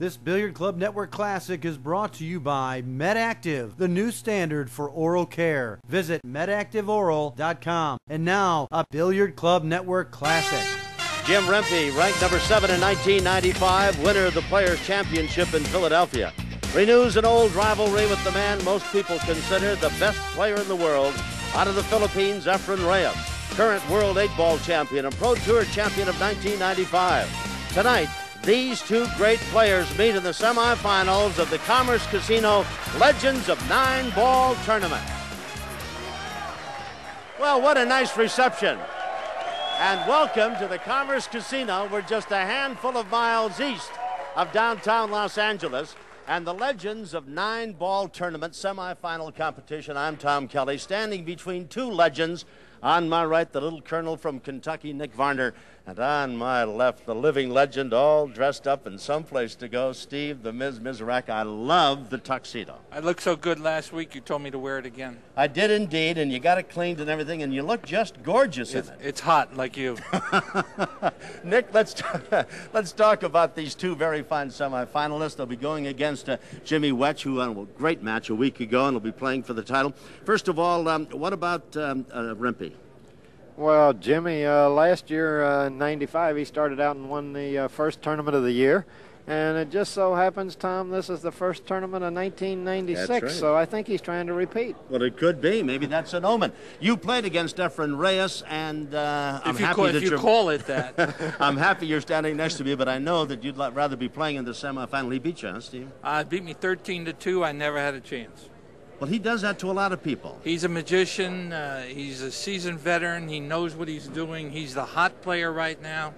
This Billiard Club Network Classic is brought to you by MedActive, the new standard for oral care. Visit medactiveoral.com. And now, a Billiard Club Network Classic. Jim Rempe, ranked number seven in 1995, winner of the Players' Championship in Philadelphia, renews an old rivalry with the man most people consider the best player in the world out of the Philippines, Efren Reyes, current World 8 Ball champion and Pro Tour champion of 1995. Tonight, these two great players meet in the semifinals of the Commerce Casino Legends of Nine Ball Tournament. Well, what a nice reception. And welcome to the Commerce Casino. We're just a handful of miles east of downtown Los Angeles and the Legends of Nine Ball Tournament semifinal competition. I'm Tom Kelly, standing between two legends. On my right, the little colonel from Kentucky, Nick Varner, and on my left, the living legend, all dressed up and someplace to go, Steve the Miz Mizerak. I love the tuxedo. I looked so good last week, you told me to wear it again. I did indeed, and you got it cleaned and everything, and you look just gorgeous It's, in it. it's hot like you. Nick, let's talk, let's talk about these two very fine semifinalists. They'll be going against uh, Jimmy Wetch, who won a great match a week ago, and will be playing for the title. First of all, um, what about um, uh? Well, Jimmy, uh, last year uh, '95, he started out and won the uh, first tournament of the year. And it just so happens, Tom, this is the first tournament of 1996, right. so I think he's trying to repeat. Well, it could be. Maybe that's an omen. You played against Efren Reyes, and uh, I'm if you, happy call, that if you call it that. I'm happy you're standing next to me, but I know that you'd rather be playing in the semifinal. He beat you, huh, Steve? uh, beat me 13 to 2. I never had a chance. Well, he does that to a lot of people. He's a magician. Uh, he's a seasoned veteran. He knows what he's doing. He's the hot player right now.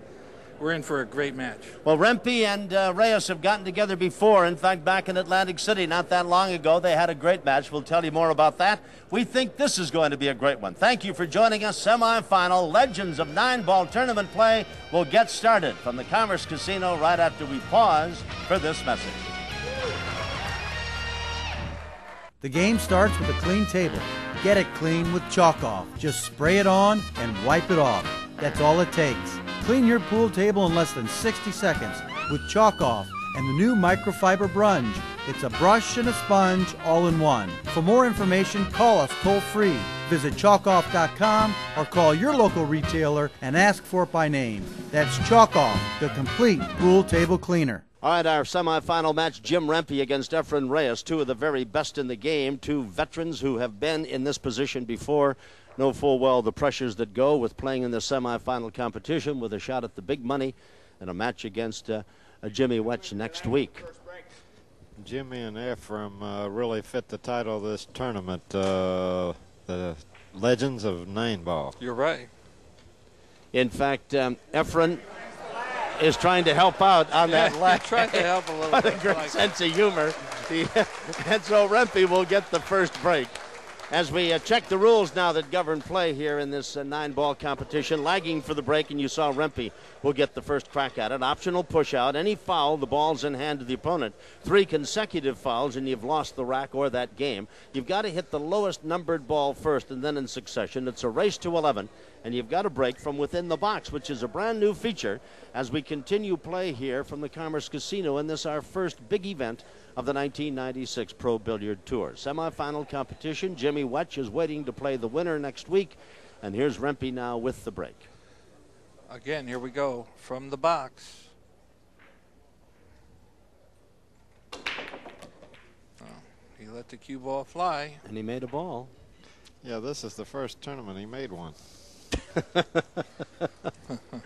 We're in for a great match. Well, Rempe and uh, Reyes have gotten together before. In fact, back in Atlantic City not that long ago, they had a great match. We'll tell you more about that. We think this is going to be a great one. Thank you for joining us. Semifinal Legends of Nine Ball Tournament play will get started from the Commerce Casino right after we pause for this message. The game starts with a clean table. Get it clean with chalk off. Just spray it on and wipe it off. That's all it takes. Clean your pool table in less than 60 seconds with chalk off and the new microfiber brunge. It's a brush and a sponge all in one. For more information, call us toll free. Visit chalkoff.com or call your local retailer and ask for it by name. That's Chalk Off, the complete pool table cleaner. All right, our semifinal match Jim Rempe against Efren Reyes, two of the very best in the game, two veterans who have been in this position before, know full well the pressures that go with playing in the semifinal competition with a shot at the big money and a match against uh, uh, Jimmy Wetch next week. Jimmy and Efren uh, really fit the title of this tournament, uh, the Legends of Nine Ball. You're right. In fact, um, Efren is trying to help out on that Yeah, leg. tried to help a little What a bit. great Like- sense of humor. And so Rempe will get the first break. As we uh, check the rules now that govern play here in this uh, nine ball competition, lagging for the break, and you saw Rempe will get the first crack at it. Optional push out. Any foul, the ball's in hand to the opponent. Three consecutive fouls, and you've lost the rack or that game. You've got to hit the lowest numbered ball first, and then in succession. It's a race to 11, and you've got to break from within the box, which is a brand new feature as we continue play here from the Commerce Casino in this our first big event of the 1996 Pro Billiard Tour. Semifinal competition. Jimmy Wetch is waiting to play the winner next week. And here's Rempe now with the break. Again, here we go from the box. Oh, he let the cue ball fly. And he made a ball. Yeah, this is the first tournament he made one. okay.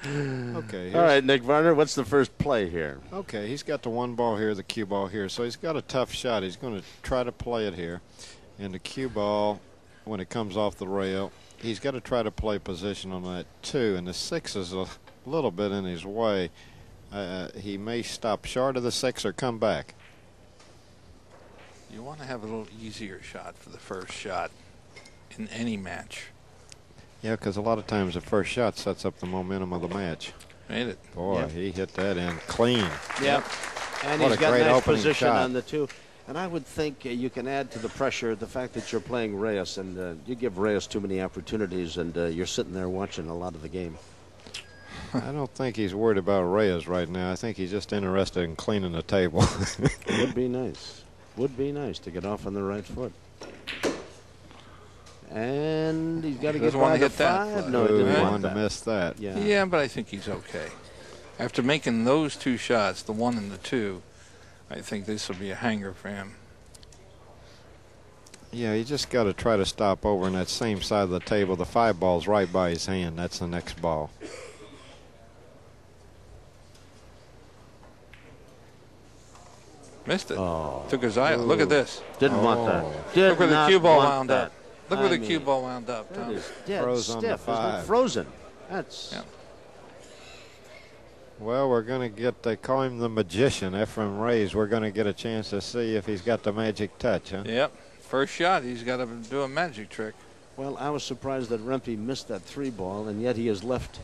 All here's- right, Nick Varner, what's the first play here? Okay, he's got the one ball here, the cue ball here. So he's got a tough shot. He's going to try to play it here. And the cue ball, when it comes off the rail, he's got to try to play position on that too. And the six is a little bit in his way. Uh, he may stop short of the six or come back. You want to have a little easier shot for the first shot in any match. Yeah, because a lot of times the first shot sets up the momentum of the match. Made it. Boy, Yep. he hit that in clean. Yep. And What he's a got great nice position shot. on the two. And I would think uh, you can add to the pressure the fact that you're playing Reyes, and uh, you give Reyes too many opportunities, and uh, you're sitting there watching a lot of the game. I don't think he's worried about Reyes right now. I think he's just interested in cleaning the table. Would be nice. Would be nice to get off on the right foot. And he's got to get Doesn't by wanna the hit that. five. No, he Ooh, didn't he want wanted that. to miss that. Yeah. Yeah, but I think he's okay. After making those two shots, the one and the two, I think this will be a hanger for him. Yeah, you just got to try to stop over on that same side of the table. The five ball's right by his hand. That's the next ball. Missed it. Oh, Took his eye. Look at this. didn't want Oh. that. Did Look where the cue ball wound that. up. Look I where the mean, cue ball wound up, Tom. dead Froze on the stiff. It's five. frozen. That's Yeah. Well, we're going to get, they call him the magician, Efren Reyes. We're going to get a chance to see if he's got the magic touch, huh? Yep. First shot, he's got to do a magic trick. well. I was surprised that Rempe missed that three ball, and yet he has left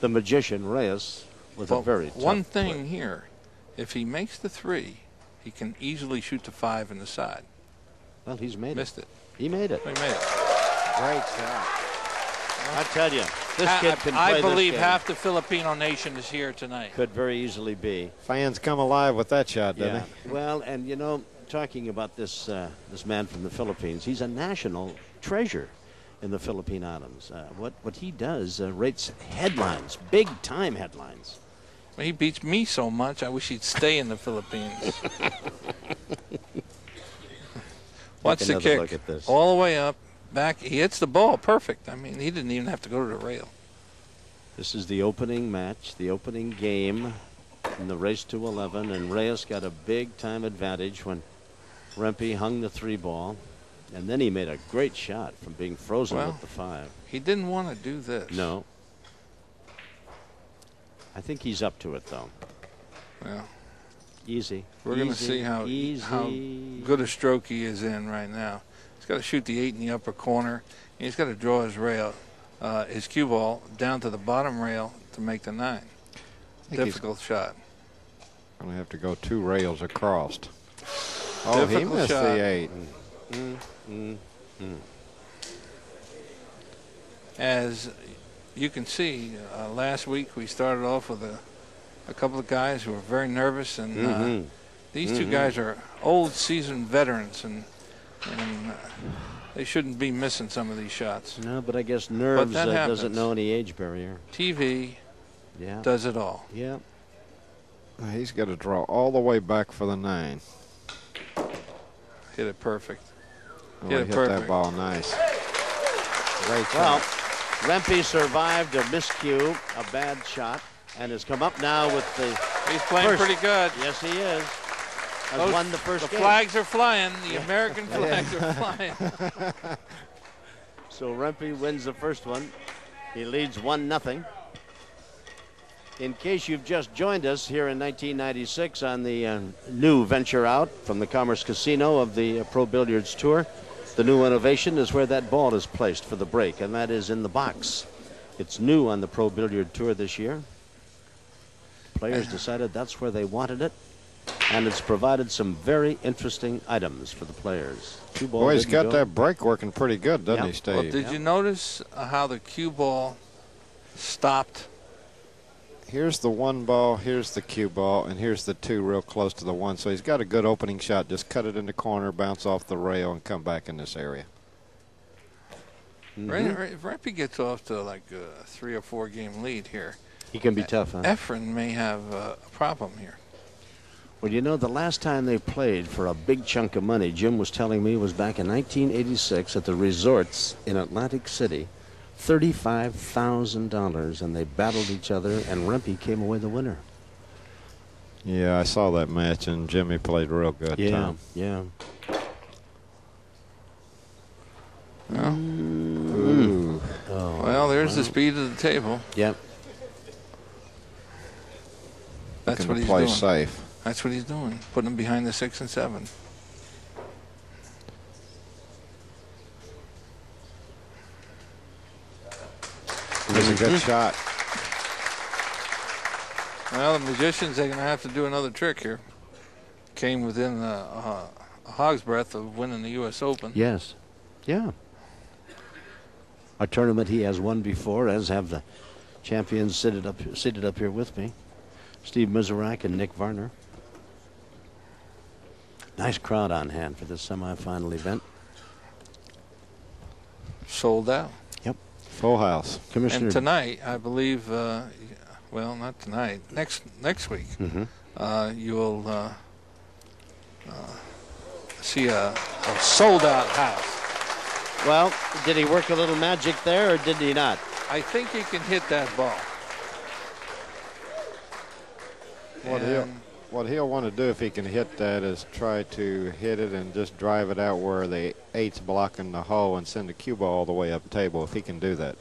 the magician Reyes with Well, a very tough one play. thing here, if he makes the three, he can easily shoot the five in the side. Well, he's made Missed it. it. He made it. He made it. Great shot. I tell you, this Ha- kid can play I this believe game. half the Filipino nation is here tonight. could very easily be. Fans come alive with that shot, doesn't Yeah. Well, and you know, talking about this uh, this man from the Philippines, he's a national treasure in the Philippine Islands. Uh, what what he does uh, rates headlines, big time headlines. He beats me so much, I wish he'd stay in the Philippines. Watch the kick. at. All the way up, back. He hits the ball perfect. I mean, he didn't even have to go to the rail. This is the opening match, the opening game in the race to 11, and Reyes got a big time advantage when Rempe hung the three ball, and then he made a great shot from being frozen Well. with the five. He didn't want to do this. No. I think he's up to it though. Well, Easy. we're going to see how easy. how good a stroke he is in right now. He's got to shoot the eight in the upper corner. And he's got to draw his rail, uh, his cue ball down to the bottom rail to make the nine. I think he's Difficult shot. going to have to go two rails across. Oh, he missed shot. the eight. Mm, As you can see, uh, last week we started off with a, a couple of guys who are very nervous, and uh, Mhm. these two Mhm. guys are old, seasoned veterans, and and uh, they shouldn't be missing some of these shots. No, but I guess nerves that uh, doesn't know any age barrier. TV Yeah. does it all. Yeah. He's got to draw all the way back for the nine. Hit it perfect. Oh, Hit he it hit perfect. that ball nice. Great Well, shot. Rempe survived a miscue, a bad shot, and has come up now with the. He's playing First. pretty good. Yes, he is. Has Those- won the first The game. flags are flying. The American flags are flying. So Rempe wins the first one. He leads one nothing. In case you've just joined us here in 1996 on the uh, new venture out from the Commerce Casino of the uh, Pro Billiards Tour, the new innovation is where that ball is placed for the break, and that is in the box. It's new on the Pro Billiard Tour this year. Players decided that's where they wanted it, and it's provided some very interesting items for the players. Two balls Boy, he's didn't got go. that break working pretty good, doesn't Yep. he, Steve? Well, did Yeah. you notice uh, how the cue ball stopped? Here's the one ball, here's the cue ball, and here's the two real close to the one. So he's got a good opening shot. Just cut it in the corner, bounce off the rail, and come back in this area. Mhm. Right, right, if Rempe gets off to like a three or four game lead here, He can be tough, huh? Efren may have uh, a problem here. Well, you know, the last time they played for a big chunk of money, Jim was telling me, was back in 1986 at the resorts in Atlantic City. $35,000, and they battled each other, and Rempe came away the winner. Yeah, I saw that match, and Jimmy played real good. yeah, Tom. yeah. Well, Ooh. Oh, well there's the speed of the table. Yep. That's what he's play doing. safe. That's what he's doing. Putting them behind the six and seven. It was a good shot. Well, the magicians they're going to have to do another trick here. Came within uh, uh, a hog's breadth of winning the U.S. Open. Yes. Yeah. A tournament he has won before, as have the champions seated up seated up here with me, Steve Mizerak and Nick Varner. Nice crowd on hand for this semifinal event. Sold out. Yep. Full house. Commissioner And tonight, I believe, uh, well, not tonight, next next week, mm -hmm. uh, you'll uh, uh, see a, a sold out house. Well, did he work a little magic there or did he not? I think he can hit that ball. What he'll, what he'll want to do if he can hit that is try to hit it and just drive it out where the eight's blocking the hole and send the cue ball all the way up the table if he can do that.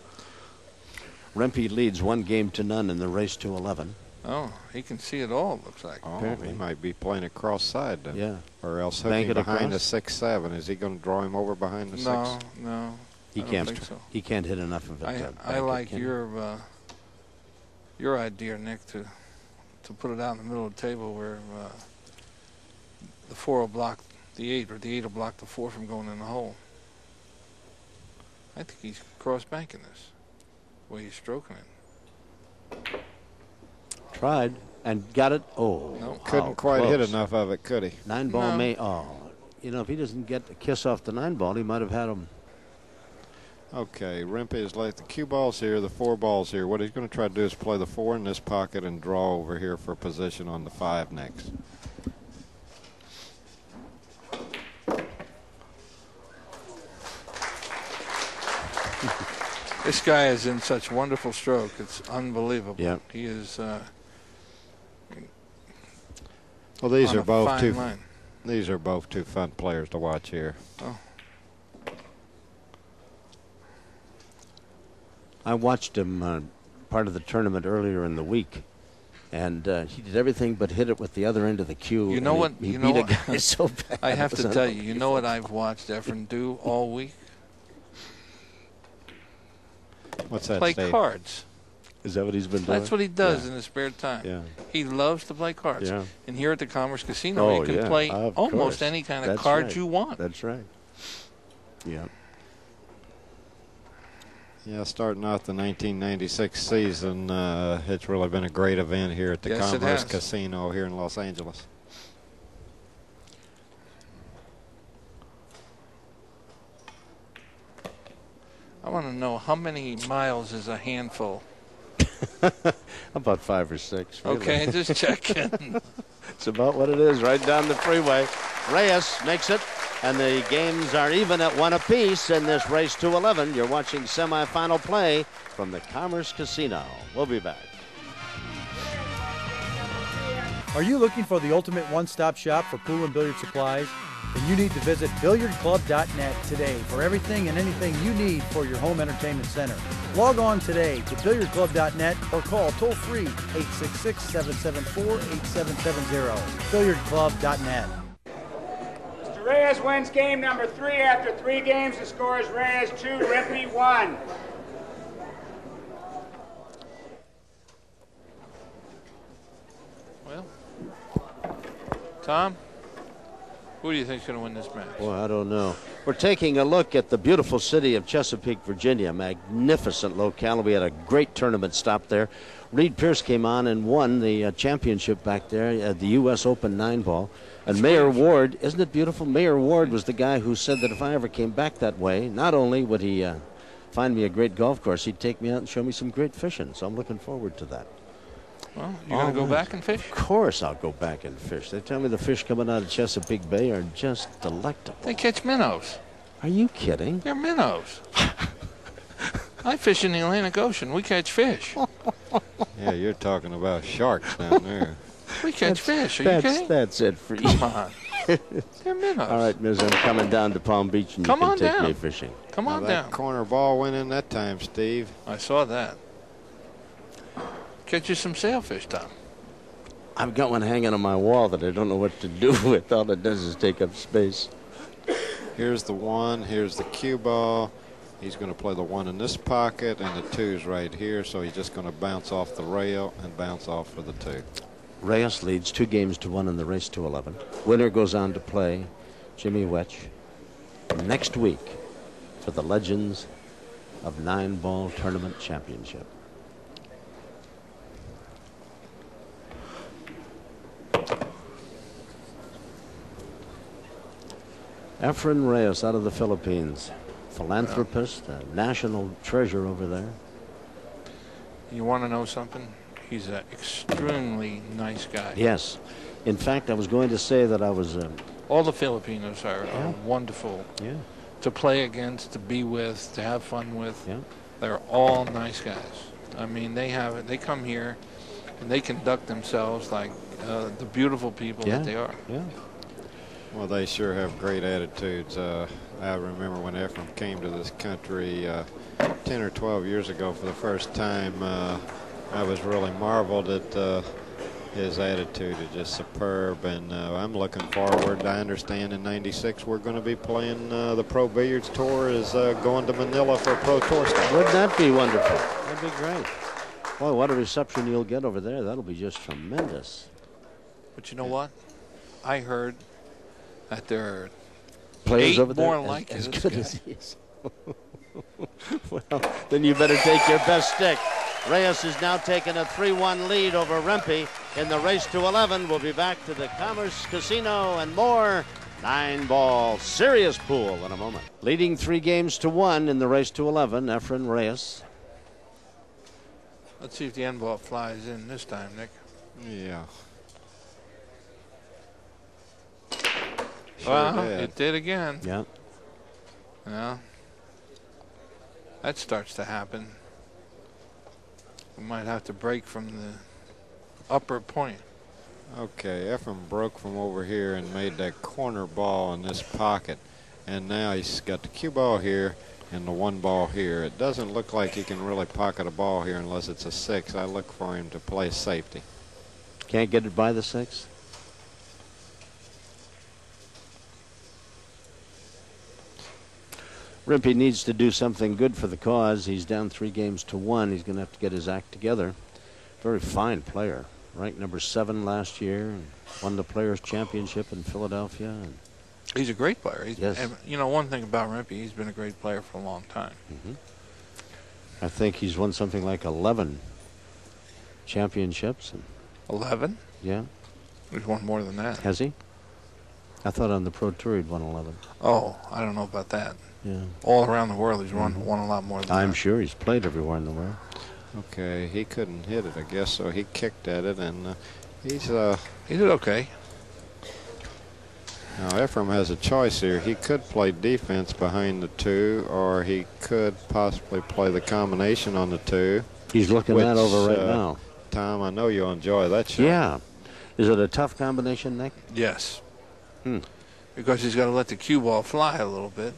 Rempe leads one game to none in the race to 11. Oh, he can see it all. Looks like. Oh, Apparently. he might be playing it cross side then. Yeah. Or else hooking it behind the six seven. Is he going to draw him over behind the No, six? no. No. He I don't can't. think so. He can't hit enough of it. I, to I bank it, like your uh, your idea, Nick, to to put it out in the middle of the table where uh, the four will block the eight, or the eight will block the four from going in the hole. I think he's cross banking this. The way he's stroking it. tried and got it. Oh, No. Couldn't how quite hit enough of it, could he? Nine ball No. may. Oh, you know, if he doesn't get a kiss off the nine ball, he might have had him. Okay, Rempe is like the cue balls here, the four balls here. What he's going to try to do is play the four in this pocket and draw over here for position on the five next. This guy is in such wonderful stroke. It's unbelievable. Yeah. He is uh, Well, these on are a both fine two. line. These are both two fun players to watch here. I watched him uh, part of the tournament earlier in the week, and uh, he did everything but hit it with the other end of the cue. You know what- He, you beat know a what- guy so bad. I have to tell you, you know what I've watched Efren do all week? What's that, Play Steve? cards. Is that what he's been doing? That's what he does Yeah. in his spare time. Yeah. He loves to play cards. Yeah. And here at the Commerce Casino, Oh, you can yeah, play of almost course. any kind of That's cards right. you want. That's right. Yeah. Yeah, starting out the 1996 season, uh, it's really been a great event here at the Yes, Commerce. Casino here in Los Angeles. I want to know how many miles is a handful. About five or six. really. Okay, just checking. it's about what it is, right down the freeway. Reyes makes it, and the games are even at one apiece in this race to 11. You're watching semifinal play from the Commerce Casino. We'll be back. Are you looking for the ultimate one-stop shop for pool and billiard supplies? Then you need to visit billiardclub.net today for everything and anything you need for your home entertainment center. Log on today to billiardclub.net or call toll-free 866-774-8770. billiardclub.net. Mr. Reyes wins game number three after three games. The score is Reyes two, Rempe one. well, Tom, who do you think's going to win this match? Well, I don't know. We're taking a look at the beautiful city of Chesapeake, Virginia. Magnificent locale. We had a great tournament stop there. Reed Pierce came on and won the uh, championship back there at the U.S. Open nine ball. And Mayor Ward, isn't it beautiful? Mayor Ward was the guy who said that if I ever came back that way, not only would he uh, find me a great golf course, he'd take me out and show me some great fishing. So I'm looking forward to that. Well, you're going to go oh, back and fish? Of course, I'll go back and fish. They tell me the fish coming out of Chesapeake Bay are just delectable. They catch minnows. Are you kidding? They're minnows. I fish in the Atlantic Ocean. We catch fish. Yeah, you're talking about sharks down there. We catch fish. Are you That's, kidding? that's it for you. Come on. They're minnows. All right, Miz, I'm coming down to Palm Beach and Come you can on take down. me fishing. Come Now on that down. corner ball went in that time, Steve. I saw that. Catch you some sailfish, Tom. I've got one hanging on my wall that I don't know what to do with. All it does is take up space. Here's the one. Here's the cue ball. He's going to play the one in this pocket, and the two's right here. So he's just going to bounce off the rail and bounce off for the two. Reyes leads two games to one in the race to 11. Winner goes on to play Jimmy Wetch next week for the Legends of Nine Ball Tournament Championship. Efren Reyes out of the Philippines. Philanthropist, a national treasure over there. You want to know something? He's an extremely nice guy. Yes. In fact, I was going to say that I was... Uh, All the Filipinos are, yeah. are, wonderful. Yeah. To play against, to be with, to have fun with. Yeah. They're all nice guys. I mean, they have it. They come here, and they conduct themselves like uh, the beautiful people Yeah. that they are. Yeah. Well, they sure have great attitudes. Uh, I remember when Efren came to this country uh, 10 or 12 years ago for the first time. Uh, I was really marveled at uh, his attitude is just superb, and uh, I'm looking forward. I understand in '96 we're going to be playing uh, the Pro Billiards Tour is uh, going to Manila for a Pro Tour stop. Wouldn't that be wonderful? That'd be great. Boy, what a reception you'll get over there. That'll be just tremendous. But you know what? I heard that there are Players Eight over there more as- like as this good guy. as he is. well, then you better take your best stick. Reyes has now taken a 3-1 lead over Rempe in the race to 11. We'll be back to the Commerce Casino and more. Nine ball serious pool in a moment. Leading three games to one in the race to 11, Efren Reyes. Let's see if the end ball flies in this time, Nick. Yeah. Sure well, did. it did again. Yeah. Yeah. That starts to happen. We might have to break from the upper point. Okay, Efren broke from over here and made that corner ball in this pocket. And now he's got the cue ball here and the one ball here. It doesn't look like he can really pocket a ball here unless it's a six. I look for him to play safety. Can't get it by the six? Rempe needs to do something good for the cause. He's down three games to one. He's going to have to get his act together. Very fine player. Ranked number seven last year and won the Players' Championship in Philadelphia. And He's a great player. He's, Yes. And, you know, one thing about Rempe, he's been a great player for a long time. Mm-hmm. I think he's won something like 11 championships. And 11? yeah, He's won more than that. has he? I thought on the Pro Tour he'd won 11. Oh, I don't know about that. Yeah. All around the world, he's won, won a lot more than I'm that. sure he's played everywhere in the world. Okay, he couldn't hit it, I guess, so he kicked at it, and uh, he's uh, He did okay. now Efren has a choice here. He could play defense behind the two, or he could possibly play the combination on the two. He's looking that Which, over right uh, now. Tom, I know you'll enjoy that shot. Yeah. Is it a tough combination, Nick? Yes. Hmm. Because he's got to let the cue ball fly a little bit.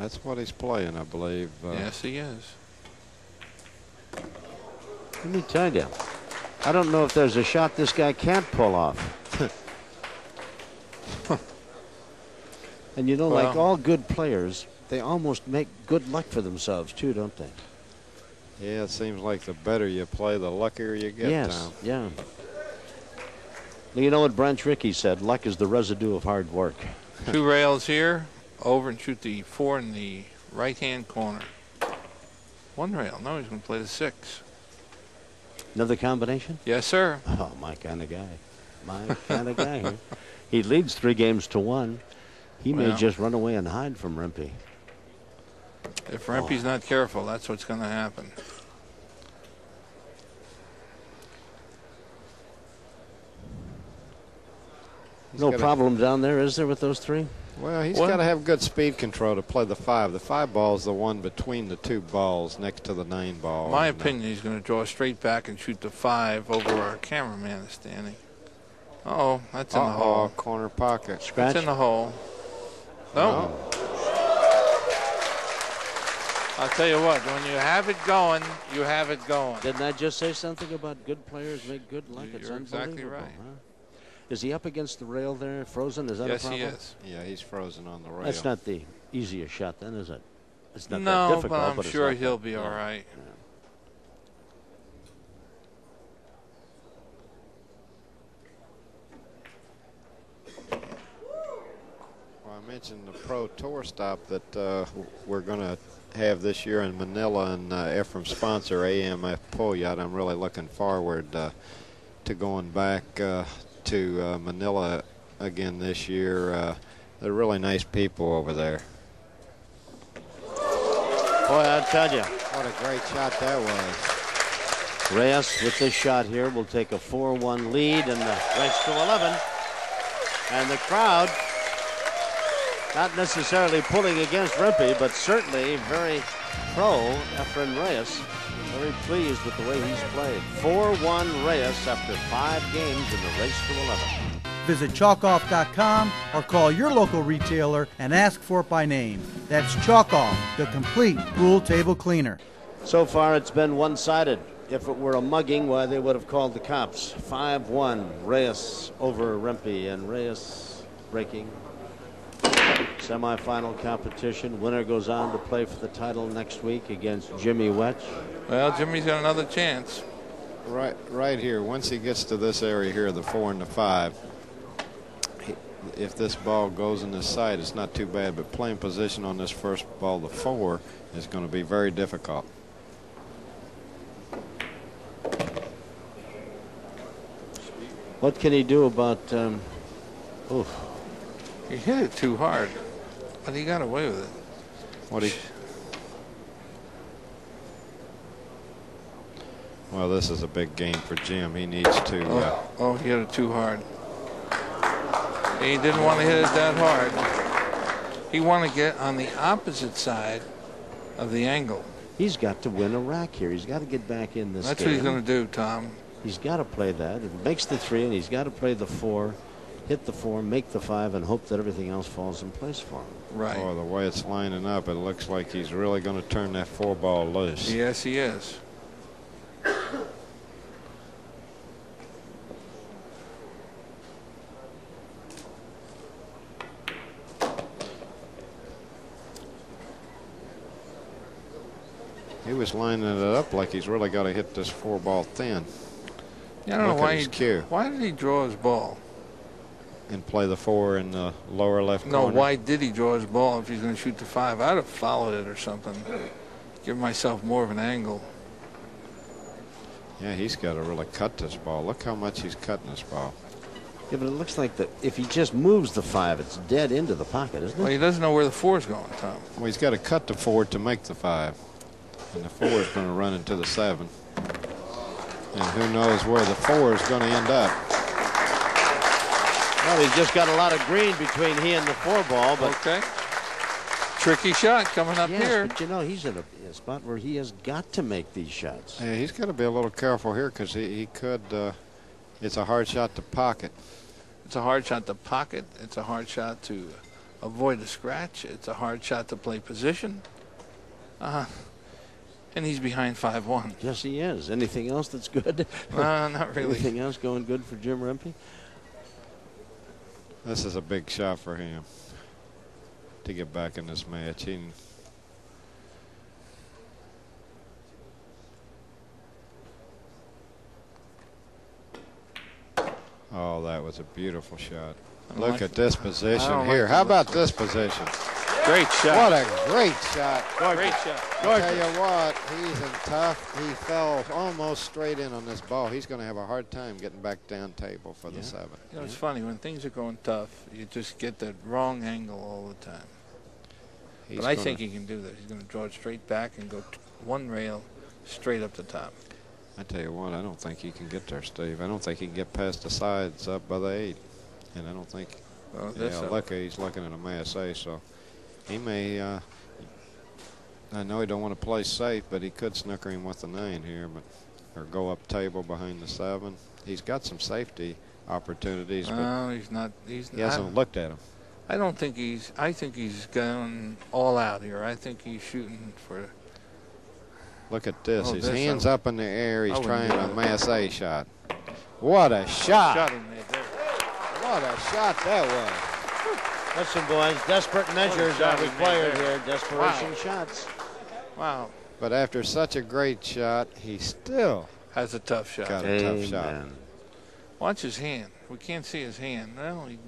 That's what he's playing, I believe. Uh, yes, he is. Let me tell you, I don't know if there's a shot this guy can't pull off. and you know, like all good players, they almost make good luck for themselves too, don't they? Yeah, it seems like the better you play, the luckier you get, yes. Tom. Yeah. Well, You know what Branch Rickey said? Luck is the residue of hard work. Two rails here, over and shoot the four in the right-hand corner. One rail. No, he's going to play the six. Another combination? Yes, sir. Oh, my kind of guy. My kind of guy here. He leads three games to one. He may just run away and hide from Rempe. If Rempe's not careful, that's what's going to happen. He's No gotta- problem down there, is there, with those three? Well, he's What? got to have good speed control to play the five. The five ball is the one between the two balls next to the nine ball. My And, uh, opinion, he's going to draw straight back and shoot the five over where our cameraman is standing. Oh, that's in the uh-oh, hole. corner pocket. Scratch? It's in the hole. No. I'll tell you what, when you have it going, you have it going. Didn't I just say something about good players make good luck? You- It's you're exactly right. huh? Is he up against the rail there, frozen? Is that Yes, a he problem? is. Yeah, he's frozen on the rail. That's not the easiest shot, then, is it? It's not that No, difficult, but I'm it's sure he'll that- be all right. Well, I mentioned the Pro Tour stop that uh, we're going to have this year in Manila, and uh, Efren's sponsor, AMF Puyat. I'm really looking forward uh, to going back uh, to uh, Manila again this year. Uh, They're really nice people over there. Boy, I tell you, What a great shot that was. Reyes with this shot here will take a 4-1 lead and the race to 11. And the crowd not necessarily pulling against Rempe, but certainly very pro Efren Reyes. Very pleased with the way he's played. 4-1 Reyes after five games in the race to 11. Visit chalkoff.com or call your local retailer and ask for it by name. That's Chalkoff, the complete pool table cleaner. So far, it's been one sided. If it were a mugging, why, they would have called the cops. 5 1, Reyes over Rempe, and Reyes breaking. Semifinal competition. Winner goes on to play for the title next week against Jimmy Wetch. Well, Jimmy's got another chance. Right, right here. Once he gets to this area here, the four and the five, he- if this ball goes in this side, it's not too bad. But playing position on this first ball, the four, is going to be very difficult. What can he do about. Um, oof. He hit it too hard, but he got away with it. What he? Well, this is a big game for Jim. He needs to. Uh, Oh, oh, he hit it too hard. He didn't want to hit it that hard. He wanted to get on the opposite side of the angle. He's got to win a rack here. He's got to get back in this That's game. what he's going to do, Tom. He's got to play that. It makes the three, and he's got to play the four, hit the four, make the five, and hope that everything else falls in place for him. Right. Oh, the way it's lining up, it looks like he's really going to turn that four ball loose. Yes, he is. He was lining it up like he's really got to hit this four ball thin Yeah, I don't Look know why his he. Why did he draw his ball? And play the four in the lower left No, corner. why did he draw his ball if he's going to shoot the five? I'd have followed it or something. Give myself more of an angle. Yeah, he's got to really cut this ball. Look how much he's cutting this ball. Yeah, but it looks like that if he just moves the five, it's dead into the pocket, isn't it? Well, he doesn't know where the four is going, Tom. Well, he's got to cut the four to make the five. And the four is going to run into the seven. And who knows where the four is going to end up. Well, he's just got a lot of green between he and the four ball, but Okay. Tricky shot coming up yes, here. but you know he's in a, a spot where he has got to make these shots. Yeah, he's got to be a little careful here because he, he could. Uh, it's a hard shot to pocket. It's a hard shot to pocket. It's a hard shot to avoid a scratch. It's a hard shot to play position. Uh, and he's behind 5-1. Yes, he is. Anything else that's good? Uh, not really. Anything else going good for Jim Rempe? This is a big shot for him to get back in this match. He, oh, that was a beautiful shot. Look like at this position here. How about this position? Great shot. What a great shot. Great shot. I tell you what, he's in tough. He fell almost straight in on this ball. He's going to have a hard time getting back down table for the seven. You know, it's funny. When things are going tough, you just get that wrong angle all the time. He's but I gonna- think he can do that. He's going to draw it straight back and go t- one rail straight up the top. I tell you what, I don't think he can get there, Steve. I don't think he can get past the sides up by the eight. And I don't think, Well, yeah, lucky he's looking at a massé, so he may, uh, I know he don't want to play safe, but he could snooker him with the nine here, but or go up table behind the seven. He's got some safety opportunities, but no, he's not. He's he hasn't looked at them. I don't think he's. I think he's going all out here. I think he's shooting for. Look at this. Oh, His this, hands I- up in the air. He's trying a massé shot. What a shot. Shot. What a shot that was. Listen, boys, desperate measures are required here. Desperation Wow. shots. Wow, But after such a great shot, he still has a tough shot. got a tough shot. Watch his hand. We can't see his hand. Well, he,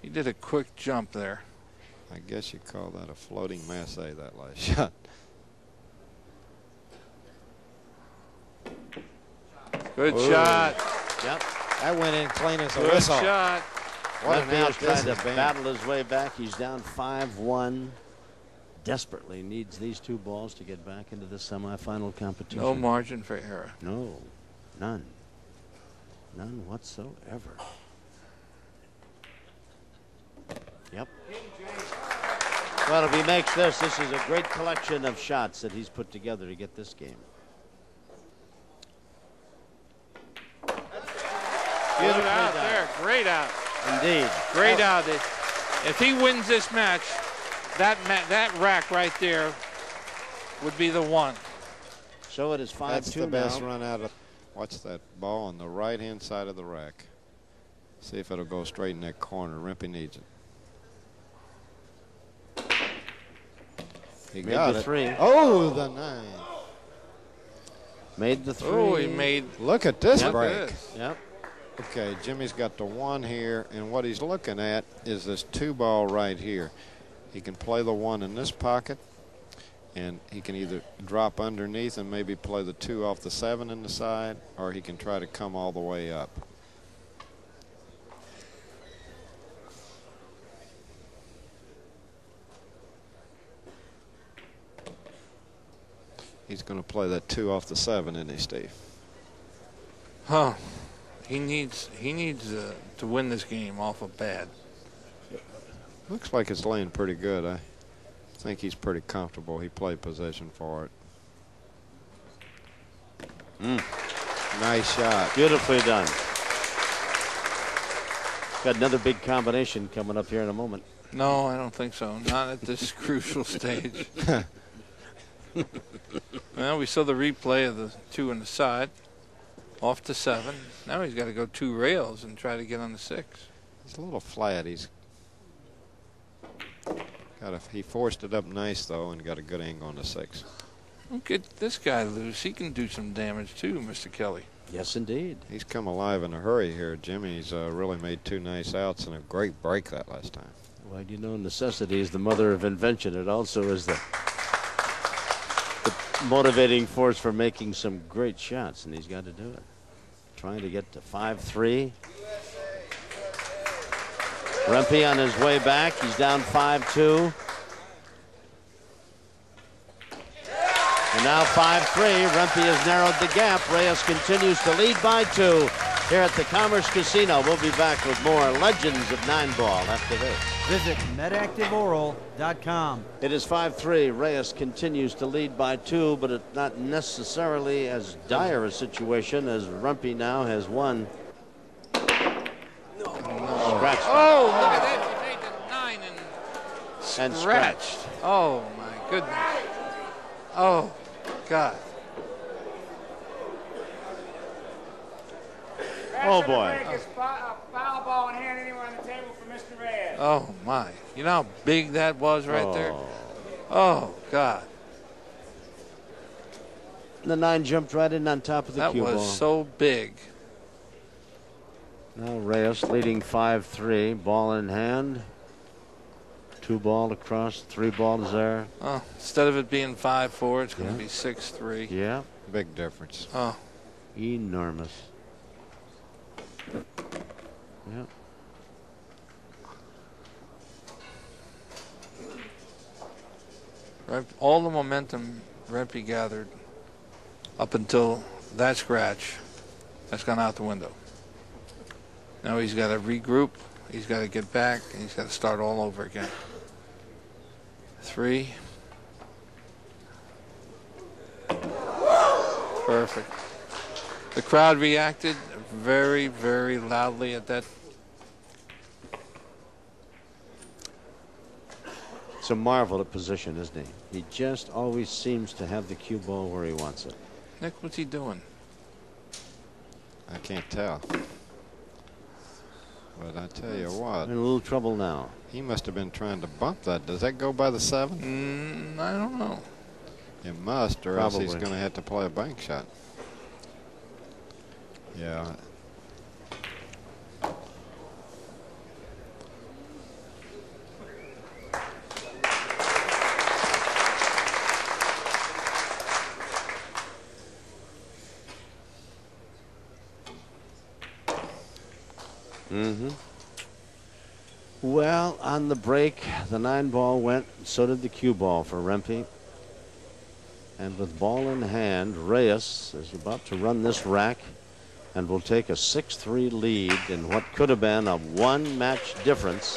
he did a quick jump there. I guess you call that a floating massé, that last shot. Good Ooh. shot. Yep. That went in clean as a Good whistle. shot. What an Rempe trying to has been. battle his way back. He's down 5-1. Desperately needs these two balls to get back into the semifinal competition. No margin for error. No, none. None whatsoever. Yep. Well, if he makes this, this is a great collection of shots that he's put together to get this game. Good Beautifully out done. there. Great out. Indeed. Great Oh, out. If he wins this match, that ma- that rack right there would be the one. So it is 5 That's 2 the now. best run out of. Watch that ball on the right hand side of the rack. See if it'll go straight in that corner. Rempe needs it. He Made got the it. three. Oh, the nine. Made the three. Oh, he made. Look at this Yep. break. Look at this. Yep. Okay, Jimmy's got the one here, and what he's looking at is this two ball right here. He can play the one in this pocket, and he can either drop underneath and maybe play the two off the seven in the side, or he can try to come all the way up. He's going to play that two off the seven, isn't he, Steve? Huh. He needs he needs uh, to win this game off of bad. Looks like it's laying pretty good. I think he's pretty comfortable. He played possession for it. Nice shot. Beautifully done. Got another big combination coming up here in a moment. No, I don't think so. Not at this crucial stage. well, we saw the replay of the two on the side. Off to seven. Now he's got to go two rails and try to get on the six. He's a little flat. He's got a, he forced it up nice though and got a good angle on the six. Don't get this guy loose. He can do some damage too, Mr. Kelly. Yes, indeed. He's come alive in a hurry here. Jimmy's uh, really made two nice outs and a great break that last time. Well, you know, necessity is the mother of invention. It also is the, the motivating force for making some great shots, and he's got to do it. Trying to get to 5 3. Rempe on his way back. He's down 5 2. And now 5 3. Rempe has narrowed the gap. Reyes continues to lead by two here at the Commerce Casino. We'll be back with more Legends of Nine Ball after this. Visit MedActiveOral.com. It is 5 3. Reyes continues to lead by two, but it's not necessarily as dire a situation as Rempe now has won. Scratch Oh, look at that. He made the nine and and scratched. scratched. Oh, my goodness. Oh, God. Oh, boy. Break is foul, foul ball in hand anywhere on the table for Oh, Mr. boy. Oh, my. You know how big that was right there? Oh. Oh, God. The nine jumped right in on top of the That cue was so big. Now Reyes leading 5 3. Ball in hand. Two ball across, three balls there. Oh, instead of it being 5 4, it's going to Yeah. be 6 3. Yeah, Big difference. Oh, enormous. Yeah. all the momentum Rempe gathered up until that scratch has gone out the window. Now he's got to regroup, he's got to get back, and he's got to start all over again. Three. Perfect. The crowd reacted very, very loudly at that. A marvel at position, isn't he? He just always seems to have the cue ball where he wants it. Nick, what's he doing? I can't tell. But I tell you what, In a little trouble now. he must have been trying to bump that. Does that go by the seven? Mm, I don't know. It must, or else he's going to have to play a bank shot. Yeah. Mm-hmm. Well, on the break, the nine ball went, so did the cue ball for Rempe. And with ball in hand, Reyes is about to run this rack and will take a 6 3 lead in what could have been a one match difference.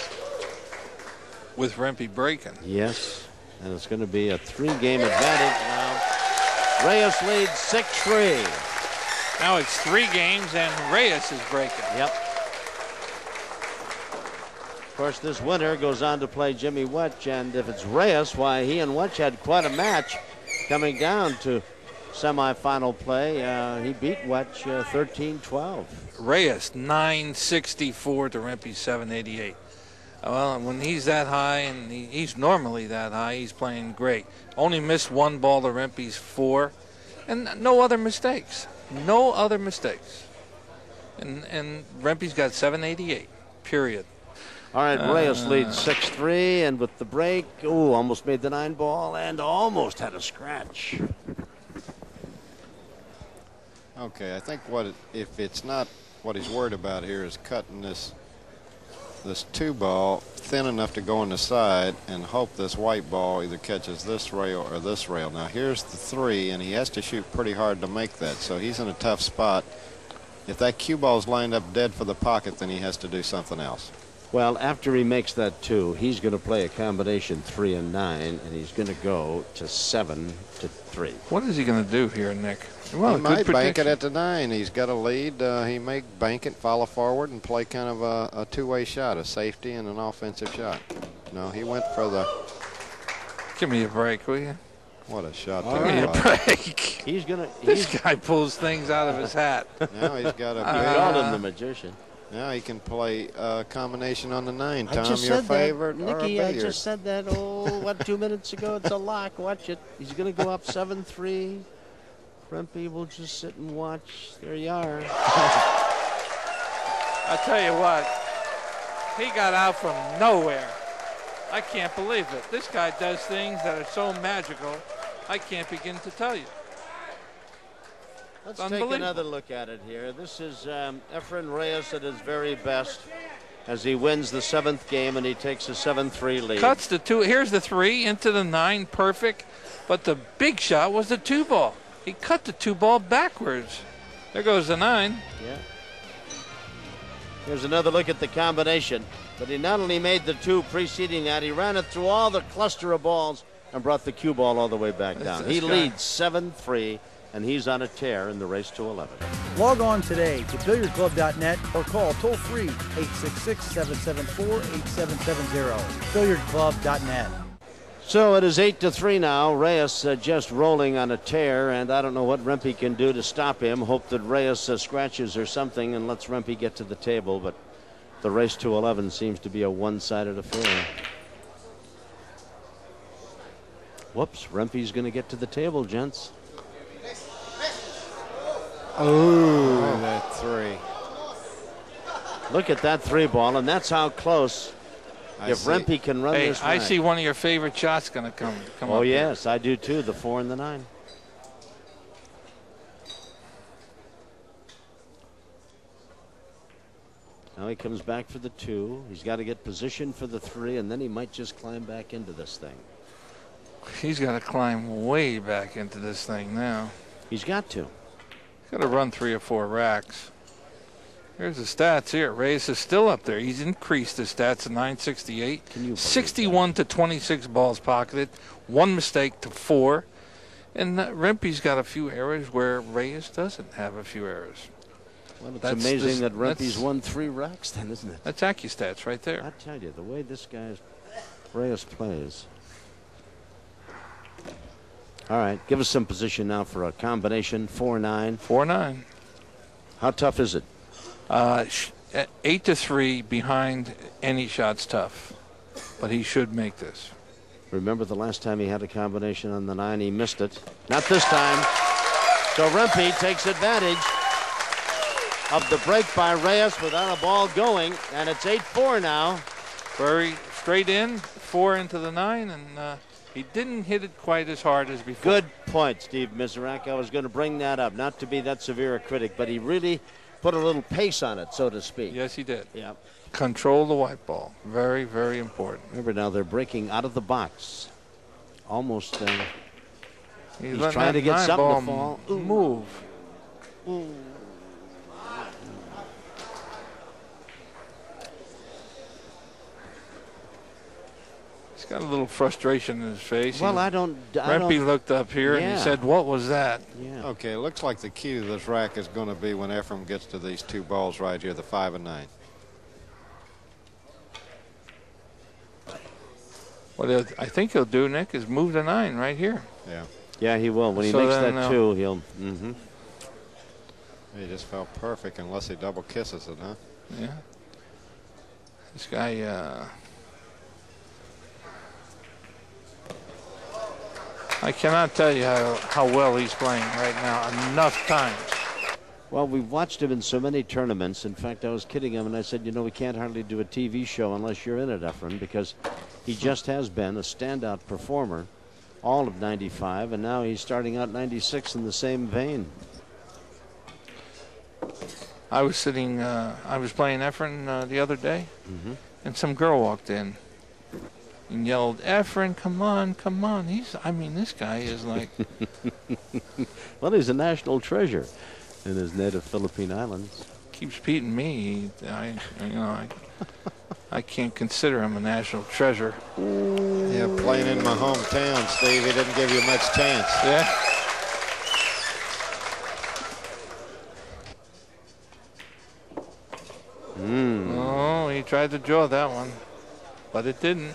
With Rempe breaking. Yes, and it's going to be a three game advantage now. Reyes leads 6 3. Now it's three games and Reyes is breaking. Yep. Of course, this winner goes on to play Jimmy Wetch, and if it's Reyes, why, he and Wetch had quite a match coming down to semifinal play. Uh, he beat Wetch uh, 13 12. Reyes 964 to Rempe 788. Well, when he's that high, and he, he's normally that high, he's playing great. Only missed one ball to Rempe's four, and no other mistakes. No other mistakes. And and Rempe's got 788. Period. All right, Reyes uh. leads 6 3, and with the break, ooh, almost made the nine ball and almost had a scratch. Okay, I think what it, if it's not what he's worried about here is cutting this this two ball thin enough to go on the side and hope this white ball either catches this rail or this rail. Now here's the three, and he has to shoot pretty hard to make that, so he's in a tough spot. If that cue ball's lined up dead for the pocket, then he has to do something else. Well, after he makes that two, he's going to play a combination three and nine, and he's going to go to seven to three. What is he going to do here, Nick? Well, he might bank it at the nine. He's got a lead. Uh, he may bank it, follow forward, and play kind of a, a two-way shot, a safety and an offensive shot. No, he went for the. Give me a break, will you? What a shot! Give me a break. He's gonna. This guy pulls things out of his hat. now he's got a. I big, called him the magician. Now he can play a combination on the nine. I Tom, just your said favorite that. or Nicky, I just said that, oh, what, two minutes ago? It's a lock. Watch it. He's going to go up 7 3. Rempe will just sit and watch. There you are. I tell you what, he got out from nowhere. I can't believe it. This guy does things that are so magical, I can't begin to tell you. Let's take another look at it here. This is um, Efren Reyes at his very best as he wins the seventh game and he takes a 7 3 lead. Cuts the two. Here's the three into the nine, perfect. But the big shot was the two ball. He cut the two ball backwards. There goes the nine. Yeah. Here's another look at the combination. But he not only made the two preceding that, he ran it through all the cluster of balls and brought the cue ball all the way back down. he guy- leads 7 3, and he's on a tear in the race to 11. Log on today to billiardclub.net or call toll free 866 774 8770. Billiardclub.net. So it is 8 to 3 now. Reyes uh, just rolling on a tear, and I don't know what Rempe can do to stop him. Hope that Reyes uh, scratches or something and lets Rempe get to the table, but the race to 11 seems to be a one sided affair. Whoops, Rempe's going to get to the table, gents. Oh, that three. Look at that three ball, and that's how close. I if see. Rempe can run Hey, this I right. see one of your favorite shots going to come. come Oh, up here. yes, I do too. The four and the nine. Now he comes back for the two. He's got to get positioned for the three, and then he might just climb back into this thing. He's got to climb way back into this thing now. He's got to. Got to run three or four racks. Here's the stats here. Reyes is still up there. He's increased his stats to 968. Can you believe 61 to 26 balls pocketed. One mistake to four. And uh, Rempe's got a few errors where Reyes doesn't have a few errors. Well, it's That's amazing this- that Rempe's won three racks, then, isn't it? That's AccuStats right there. I tell you, the way this guy's Reyes plays. All right, give us some position now for a combination four nine. 4 9. How tough is it? Uh, uh, 8 to 3 behind any shot's tough. But he should make this. Remember the last time he had a combination on the nine, he missed it. Not this time. So Rempe takes advantage of the break by Reyes without a ball going, and it's 8-4 now. Very straight in, 4 into the 9, and uh, he didn't hit it quite as hard as before. Good point, Steve Mizerak. I was going to bring that up, not to be that severe a critic, but he really put a little pace on it, so to speak. Yes, he did. Yeah. Control the white ball. Very, very important. Remember now, they're breaking out of the box. Almost. Uh, He's, He's trying to get something to fall. Ooh. Move. He's got a little frustration in his face. well, He- I don't. I Rempe don't looked up here and he said, "What was that?" yeah. Okay, it looks like the key to this rack is going to be when Efren gets to these two balls right here, the five and nine. What I think he'll do, Nick, is move the nine right here. Yeah. Yeah, he will. When he So makes then, that uh, two, he'll. Mm -hmm. He just felt perfect unless he double kisses it, huh? Yeah. This guy. Uh, I cannot tell you how, how well he's playing right now. Enough times. Well, we've watched him in so many tournaments. In fact, I was kidding him and I said, you know, we can't hardly do a TV show unless you're in it, Efren, because he just has been a standout performer all of 95, and now he's starting out 96 in the same vein. I was sitting, uh, I was playing Efren uh, the other day, Mhm. and some girl walked in and yelled, Efren, come on, come on. He's, I mean, this guy is like, Well, he's a national treasure in his native Philippine Islands. keeps beating me. I, you know, I, I can't consider him a national treasure. Yeah, playing in my hometown, Steve, he didn't give you much chance. Yeah. Hmm. Oh, he tried to draw that one, but it didn't.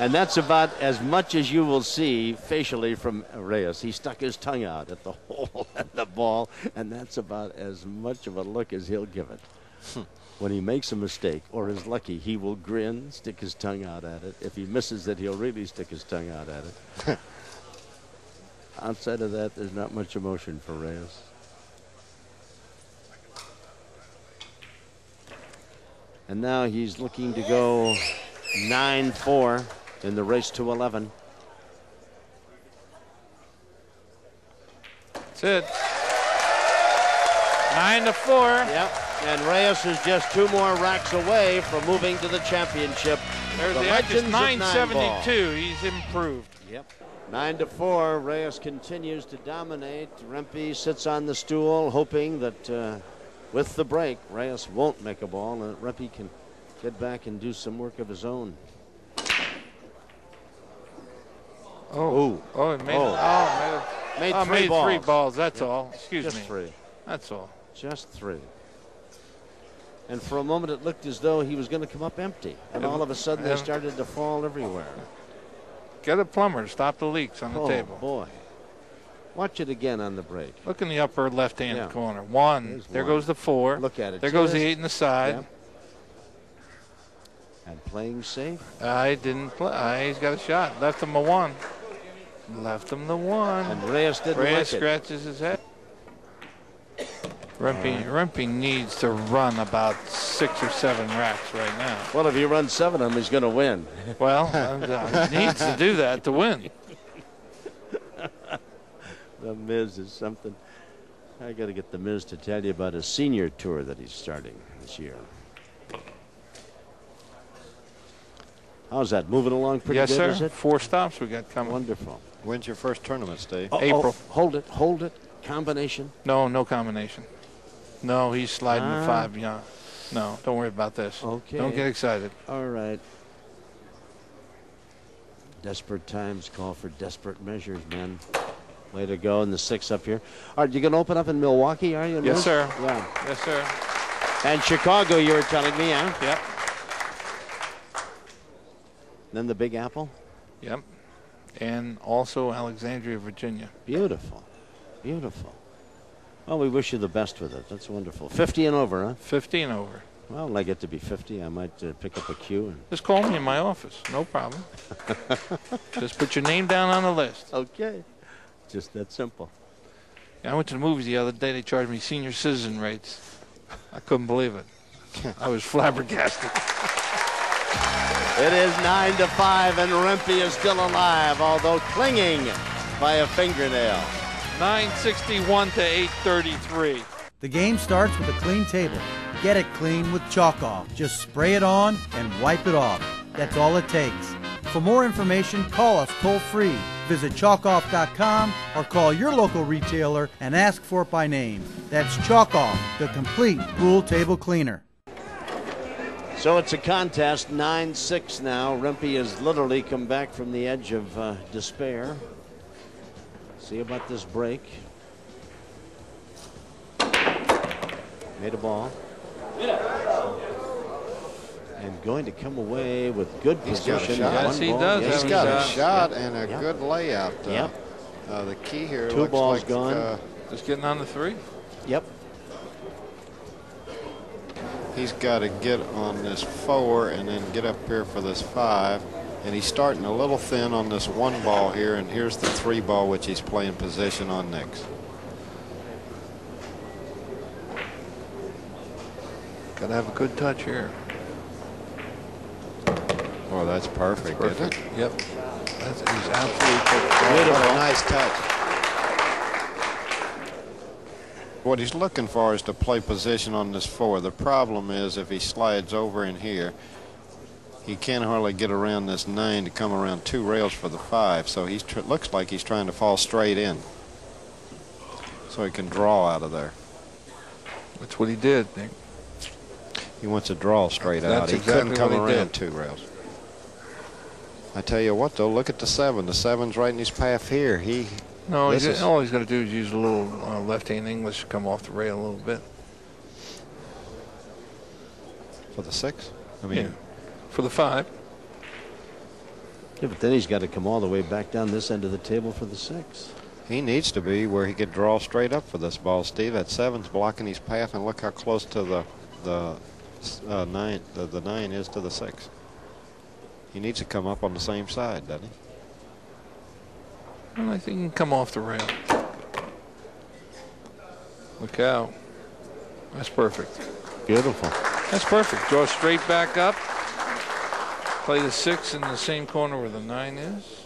And that's about as much as you will see facially from Reyes. He stuck his tongue out at the hole at the ball, and that's about as much of a look as he'll give it. Hmm. when he makes a mistake or is lucky, he will grin, stick his tongue out at it. If he misses it, he'll really stick his tongue out at it. Outside of that, there's not much emotion for Reyes. And now he's looking to go 9 4 in the race to 11. That's it. Nine to four. Yep. And Reyes is just two more racks away from moving to the championship. There's The the act is legends of nine 972. He's improved. Yep. 9 to 4. Reyes continues to dominate. Rempe sits on the stool, hoping that uh, with the break, Reyes won't make a ball and that Rempe can get back and do some work of his own. Oh, oh, it made, Oh. oh, made, Made oh, three made balls. three balls. That's all. Excuse Just me. three. That's all. Just three. And for a moment, it looked as though he was going to come up empty. And all of a sudden, they started to fall everywhere. Get a plumber. To stop the leaks on the oh, table. boy. Watch it again on the break. Look in the upper left-hand Yeah. corner. One. There's there one. goes the four. Look at it. There goes the eight in the side. Yep. And playing safe. I didn't play. I, he's got a shot. Left him a one. Left him the one. And Reyes didn't Reyes like it. scratches his head. Rempe, Rempe needs to run about six or seven racks right now. Well, if he runs seven of them, he's going to win. Well, uh, he needs to do that to win. The Miz is something. I got to get the Miz to tell you about a senior tour that he's starting this year. How's that? Moving along pretty yes, good, sir. is it? Four stops we got coming. Wonderful. When's your first tournament, Steve? Oh, oh, April. hold it, hold it. Combination. No, no combination. No, he's sliding Ah. to five. Yeah. No, don't worry about this. Okay. Don't get excited. All right. Desperate times call for desperate measures, man. Way to go in the six up here. All right, you're going to open up in Milwaukee, are you? Yes, Liz? sir. Yeah. Yes, sir. And Chicago, you were telling me, huh? Yep. Then the Big Apple. Yep. And also Alexandria, Virginia. Beautiful. Beautiful. Well, we wish you the best with it. That's wonderful. 50 and over, huh? 15 over. Well, when I get to be 50, I might uh, pick up a cue. And... Just call me in my office. No problem. Just put your name down on the list. Okay. Just that simple. Yeah, I went to the movies the other day. They charged me senior citizen rates. I couldn't believe it. I was flabbergasted. It is 9 to 5, and Rempe is still alive, although clinging by a fingernail. 961 to 833. The game starts with a clean table. Get it clean with Chalk Off. Just spray it on and wipe it off. That's all it takes. For more information, call us toll free. Visit chalkoff.com or call your local retailer and ask for it by name. That's Chalk Off, the complete pool table cleaner. So it's a contest, 9 6 now. Rempe has literally come back from the edge of uh, despair. See about this break. Made a ball. And going to come away with good He's got a position. shot. One Yes, he ball. does Yes, he a got does. a shot and a Yep. good layout. Uh, Yep. uh, the key here Two looks balls like, gone. Uh, Just getting on the three. Yep. He's got to get on this four and then get up here for this five. And he's starting a little thin on this one ball here, and here's the three ball which he's playing position on next. Got to have a good touch here. Oh, that's perfect, isn't Perfect. it? Yep. That's, he's absolutely perfect. A nice touch. What he's looking for is to play position on this four. The problem is if he slides over in here, he can't hardly get around this nine to come around two rails for the five. So he looks like he's trying to fall straight in, so he can draw out of there. That's what he did, Nick. He wants to draw straight That's out. He exactly couldn't come he around did. two rails. I tell you what, though, look at the seven. The seven's right in his path here. He No, This he's, is- all he's got to do is use a little uh, left-hand English to come off the rail a little bit. for the six. I mean, Yeah. For the five. Yeah, but then he's got to come all the way back down this end of the table for the six. He needs to be where he could draw straight up for this ball, Steve. That seven's blocking his path, and look how close to the the uh, nine the, the nine is to the six. He needs to come up on the same side, doesn't he? And I think he can come off the rail. Look out. That's perfect. Beautiful. That's perfect. Draw straight back up. Play the six in the same corner where the nine is.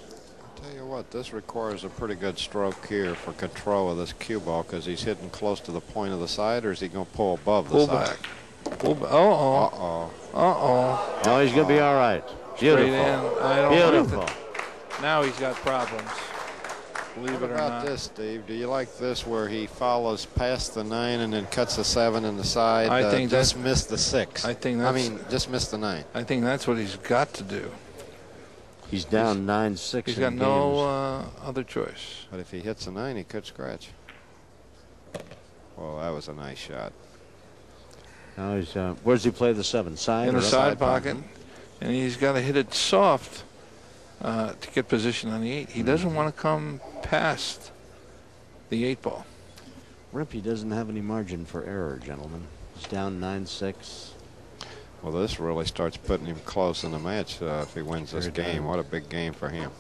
Tell you what, this requires a pretty good stroke here for control of this cue ball because he's hitting close to the point of the side, or is he going to pull above the Pull side? back. Pull back. Uh-oh. Uh-oh. Uh-oh. No, he's going to be all right. Straight Beautiful. in. I don't Beautiful. Now he's got problems. Believe What it or about not. this, Steve? Do you like this where he follows past the nine and then cuts the seven in the side? I uh, think just that- missed the six. I think I that's- mean, just missed the nine. I think that's what he's got to do. He's down 9 6 He's in got games. no uh, other choice. But if he hits a nine, he could scratch. Well, that was a nice shot. Now he's, uh, where's he play the seven? Side in the up? side pocket, and he's got to hit it soft uh, to get position on the eight. He doesn't want to come past the eight ball. Rempe doesn't have any margin for error, gentlemen. He's down 9 6. Well, this really starts putting him close in the match uh, if he wins this Sure game. does. What a big game for him.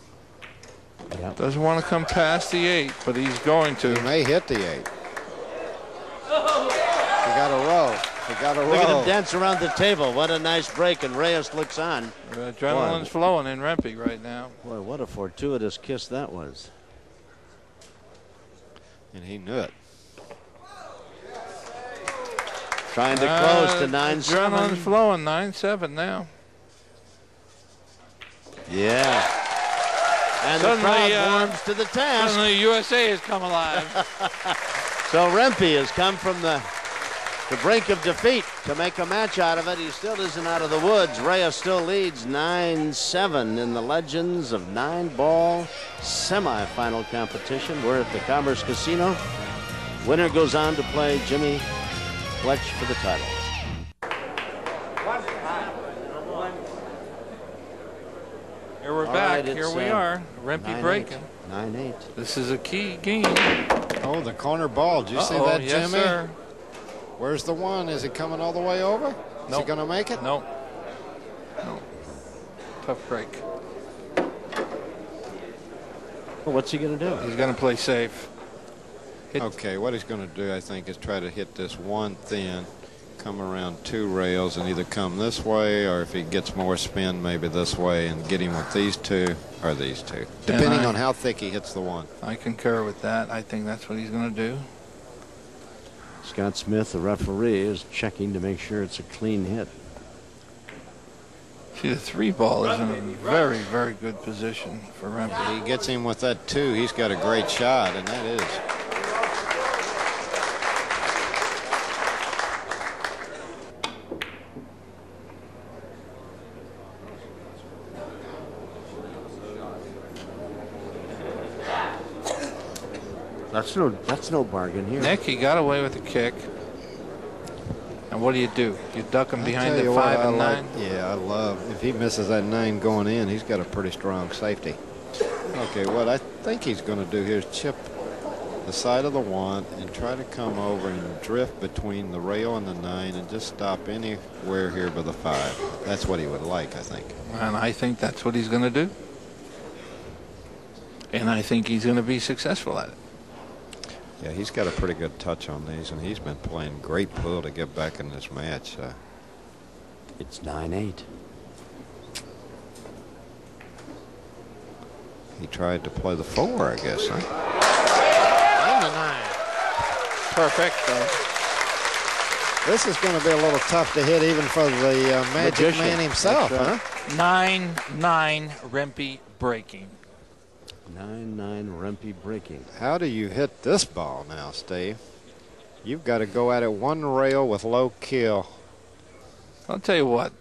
Yep. Doesn't want to come past the eight, but he's going to. He to. may hit the eight. He got a row. He got a Look at him dance around the table. What a nice break, and Reyes looks on. The adrenaline's flowing in Rempe right now. Boy, what a fortuitous kiss that was. And he knew it. Trying to close Uh, to 9 7. Adrenaline's flowing. Nine seven now. Yeah. And Suddenly, the crowd uh, warms to the task. Suddenly USA has come alive. So Rempe has come from the the brink of defeat to make a match out of it. He still isn't out of the woods. Reyes still leads 9-7 in the Legends of Nine Ball semifinal competition. We're at the Commerce Casino. Winner goes on to play Jimmy Wetch for the title. Here we're All back. right, Here we uh, are. Rempe breaking. 9-8. This is a key game. Oh, the corner ball. Did you see Uh-oh, that, yes, Jimmy? sir. Where's the one? Is he coming all the way over? Is he Nope. going to make it? No. No. Tough break. Well, what's he going to do? He's going to play safe. Hit- Okay, what he's going to do, I think, is try to hit this one thin, come around two rails, and either come this way, or if he gets more spin, maybe this way, and get him with these two or these two, depending I- on how thick he hits the one. I concur with that. I think that's what he's going to do. Scott Smith, the referee, is checking to make sure it's a clean hit. See, the three ball is in a very, very good position for Rempe. He gets him with that two. He's got a great shot, and that is. That's no that's no bargain here. Nick, he got away with the kick. And what do you do? You duck him I behind the you what, five I and like- nine? Yeah, I love. If he misses that nine going in, he's got a pretty strong safety. Okay, what I think he's going to do here is chip the side of the one and try to come over and drift between the rail and the nine and just stop anywhere here by the five. That's what he would like, I think. And I think that's what he's going to do. And I think he's going to be successful at it. Yeah, he's got a pretty good touch on these, and he's been playing great pool to get back in this match. Uh, It's 9 8. he tried to play the four, I guess. Huh? And the 9. Perfect. Though. This is going to be a little tough to hit even for the uh, Magic Magician. Man himself, right. huh? 9 9 Rempe breaking. 9 9 Rempe breaking. How do you hit this ball now, Steve? You've got to go at it one rail with low kill. I'll tell you what.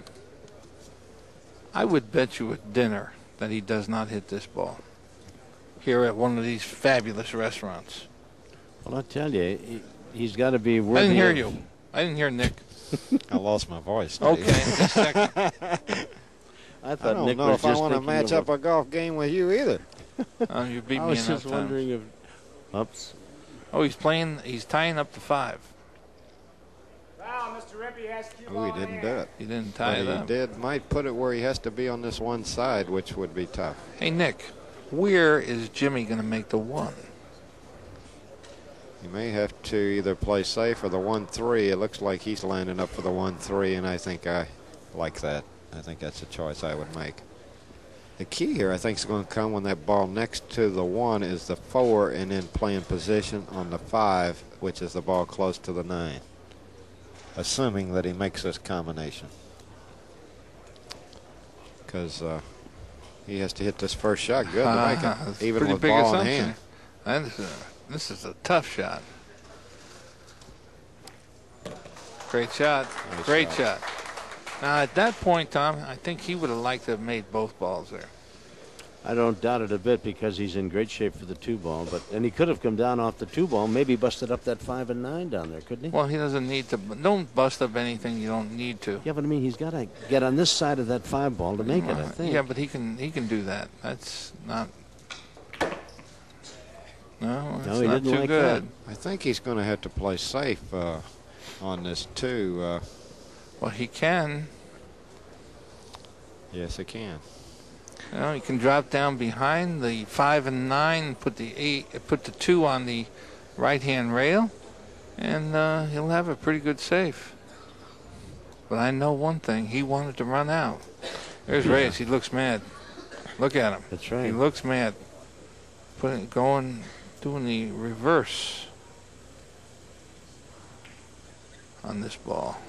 I would bet you at dinner that he does not hit this ball here at one of these fabulous restaurants. Well, I tell you, he, he's got to be worthy. I didn't hear of- you. I didn't hear Nick. I lost my voice. Steve. Okay, just a second. I I don't Nick know was if I want to match up a golf game with you either. Oh, you beat I was enough just wondering times. if. Oops. Oh, he's playing. He's tying up to five. Foul, Mr. Rempe has cue Oh, he didn't do it. He didn't But tie he it up. did might put it where he has to be on this one side, which would be tough. Hey Nick, where is Jimmy going to make the one? He may have to either play safe or the one three. It looks like he's landing up for the one three, and I think I like that. I think that's a choice I would make. The key here, I think, is going to come when that ball next to the one is the four, and then playing position on the five, which is the ball close to the nine. Assuming that he makes this combination, because uh, he has to hit this first shot good to make it, even with ball in hand. That is a, this is a tough shot. Great shot. Nice Great shot. shot. Now at that point, Tom, I think he would have liked to have made both balls there. I don't doubt it a bit because he's in great shape for the two ball. But and he could have come down off the two ball, maybe busted up that five and nine down there, couldn't he? Well, he doesn't need to. Don't bust up anything you don't need to. Yeah, but I mean, he's got to get on this side of that five ball to make it. I think. Yeah, but he can he can do that. That's not. No, that's he not didn't too like good. I think he's going to have to play safe uh, on this too. Uh, Well, he can. yes, he can. You know, he can drop down behind the five and nine, put the eight, put the two on the right-hand rail, and uh, he'll have a pretty good safe. But I know one thing: he wanted to run out. There's Reyes. He looks mad. Look at him. That's right. He looks mad. Putting, going, doing the reverse on this ball.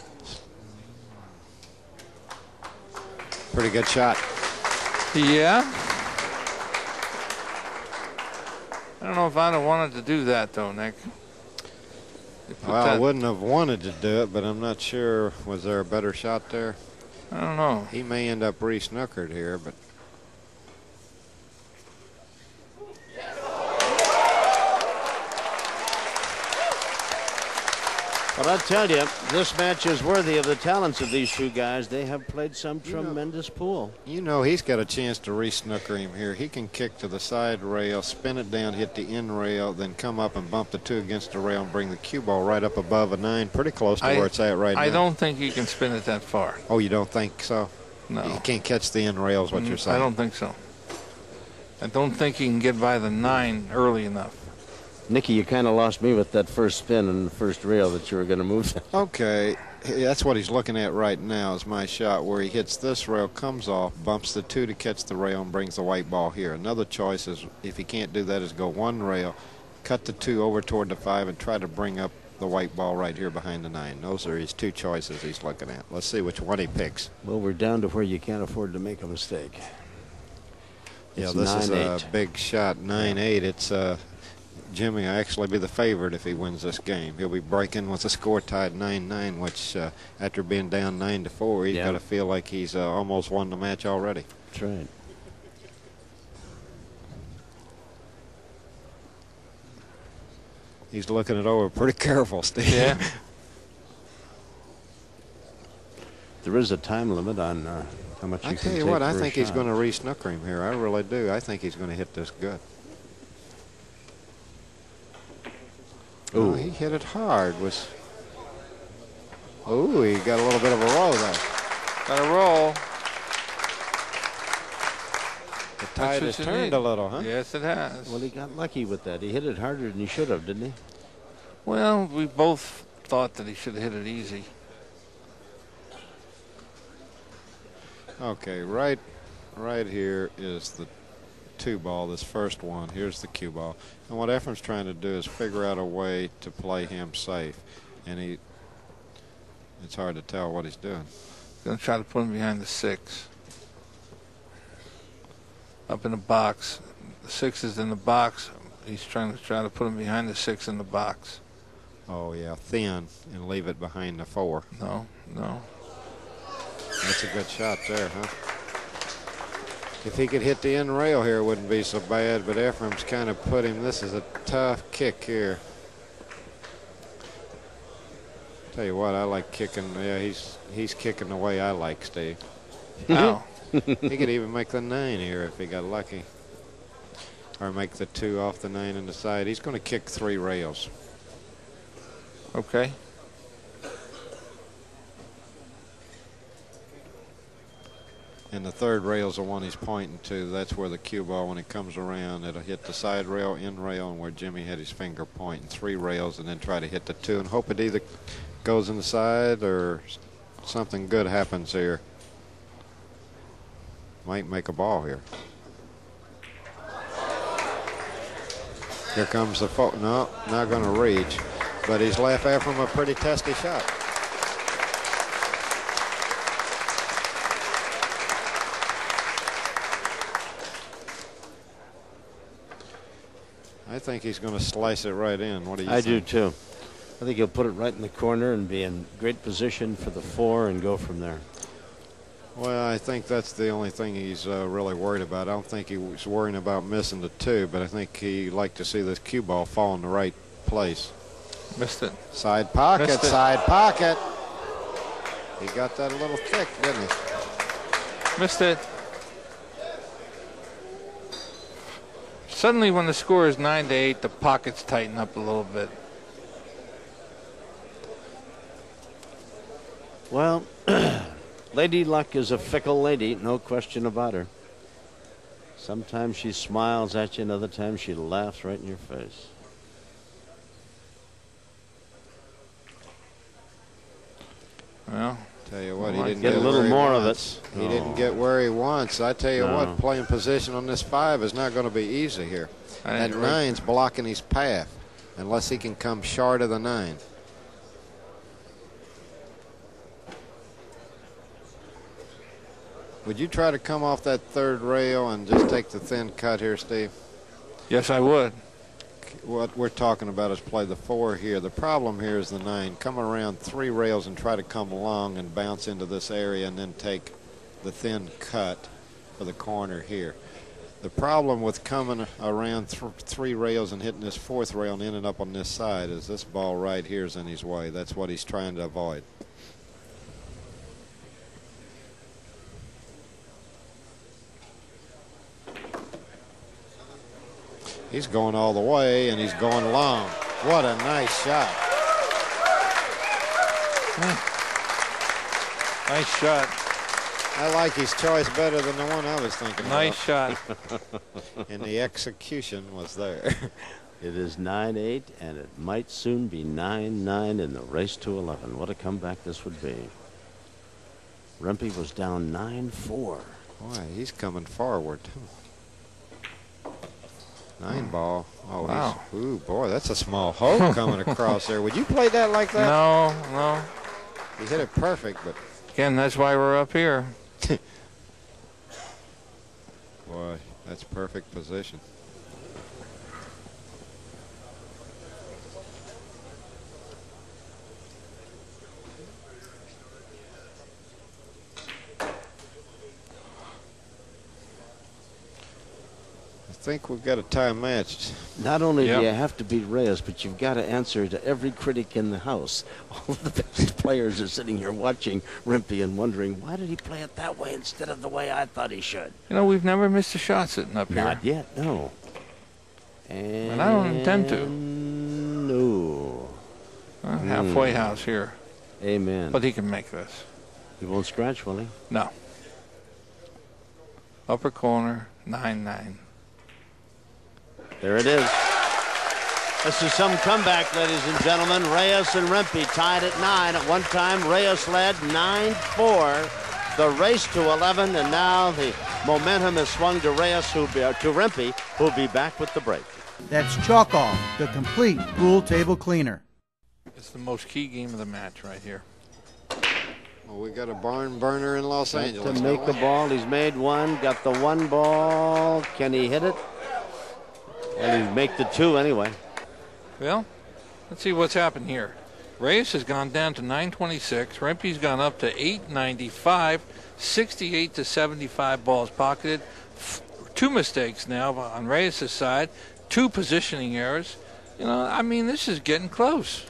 Pretty good shot. Yeah. I don't know if I'd have wanted to do that though, Nick. Well, I wouldn't have wanted to do it, but I'm not sure. Was there a better shot there? I don't know. He may end up re-snookered here, but But I tell you, this match is worthy of the talents of these two guys. They have played some tremendous pool. you know he's got a chance to re-snooker him here. He can kick to the side rail, spin it down, hit the end rail, then come up and bump the two against the rail and bring the cue ball right up above a nine, pretty close to I- where it's at right I now. I don't think you can spin it that far. Oh, you don't think so? No. You can't catch the end rails. What Mm, you're saying? I don't think so. I don't think you can get by the nine early enough. Nicky, you kind of lost me with that first spin and the first rail that you were going to move. Okay, that's what he's looking at right now is my shot where he hits this rail, comes off, bumps the two to catch the rail, and brings the white ball here. Another choice is if he can't do that is go one rail, cut the two over toward the five, and try to bring up the white ball right here behind the nine. Those are his two choices he's looking at. Let's see which one he picks. Well, we're down to where you can't afford to make a mistake. Yeah, It's this is a big shot, nine eight. It's uh, Jimmy will actually be the favorite if he wins this game. He'll be breaking with the score tied nine nine, which uh, after being down nine to four, he's Yeah. got to feel like he's uh, almost won the match already. That's right. He's looking it over pretty careful, Steve. Yeah. There is a time limit on uh, how much you I can tell you what, I think he's going to re-snooker him here. I really do. I think he's going to hit this good. Oh, Ooh. he hit it hard. Was Oh, he got a little bit of a roll there. Got a roll. The tide has turned need. a little, huh? Yes, it has. Well, he got lucky with that. He hit it harder than he should have, didn't he? Well, we both thought that he should have hit it easy. Okay, right, right here is the two ball. This first one. Here's the cue ball. And what Efren's trying to do is figure out a way to play him safe, and he. It's hard to tell what he's doing. Gonna try to put him behind the six. Up in the box. The six is in the box. He's trying to try to put him behind the six in the box. Oh yeah, thin and leave it behind the four. No, no. That's a good shot there, huh? If he could hit the end rail here, it wouldn't be so bad. But Efren's kind of put him. This is a tough kick here. Tell you what, I like kicking. Yeah, he's he's kicking the way I like, Steve. Ow. Oh. he could even make the nine here if he got lucky, or make the two off the nine on the side. He's going to kick three rails. Okay. And the third rail is the one he's pointing to. That's where the cue ball, when it comes around, it'll hit the side rail, end rail, and where Jimmy had his finger pointing. Three rails, and then try to hit the two, and hope it either goes in the side or something good happens here. Might make a ball here. Here comes the fo- no, not going to reach, but he's left after him a pretty testy shot. I think he's going to slice it right in. What do you I think? do too. I think he'll put it right in the corner and be in great position for the four and go from there. Well, I think that's the only thing he's uh, really worried about. I don't think he was worrying about missing the two, but I think he liked to see this cue ball fall in the right place. Missed it. Side pocket, it. side pocket. He got that a little thick, didn't he? Missed it. Suddenly, when the score is nine to eight, the pockets tighten up a little bit. Well, Lady Luck is a fickle lady, no question about her. Sometimes she smiles at you, and other times she laughs right in your face. Well, Tell you what, he didn't get a little where he more of wants. it. He didn't Oh. get where he wants. I tell you No. what, playing position on this five is not going to be easy here. I That nine's blocking his path unless he can come short of the nine. Would you try to come off that third rail and just take the thin cut here, Steve? yes, I would. What we're talking about is play the four here. The problem here is the nine. Come around three rails and try to come along and bounce into this area and then take the thin cut for the corner here. The problem with coming around th- three rails and hitting this fourth rail and ending up on this side is this ball right here is in his way. That's what he's trying to avoid. He's going all the way and he's going long. What a nice shot. Hmm. Nice shot. I like his choice better than the one I was thinking Nice shot. And the execution was there. It is 9-8, and it might soon be 9-9 in the race to 11. What a comeback this would be. Rempe was down 9-4. Boy, he's coming forward. Nine ball. Oh, Wow. ooh, boy, that's a small hole coming across there. Would you play that like that? No, no. He hit it perfect, but Again, that's why we're up here. boy, that's perfect position. I think we've got a tie match. Not only Yep. do you have to beat Reyes, but you've got to answer to every critic in the house. All of the best players are sitting here watching Rempe and wondering, why did he play it that way instead of the way I thought he should? You know, we've never missed a shot sitting up here. Not yet, no. And I don't intend to. No. Uh, halfway Hmm. house here. Amen. But he can make this. he won't scratch, will he? No. Upper corner, 9 9. There it is. This is some comeback, ladies and gentlemen. Reyes and Rempe tied at nine. At one time, Reyes led 9-4. The race to 11, and now the momentum has swung to Reyes, who be, uh, to Rempe, who'll be back with the break. That's Chalk Off, the complete pool table cleaner. It's the most key game of the match right here. Well, we got a barn burner in Los Angeles. to make don't a we? ball. He's made one. Got the one ball. Can he hit it? And he'd make the two anyway. Well, let's see what's happened here. Reyes has gone down to 926. Rempe's gone up to 895. 68 to 75 balls pocketed. F- Two mistakes now on Reyes' side. Two positioning errors. You know, I mean, this is getting close.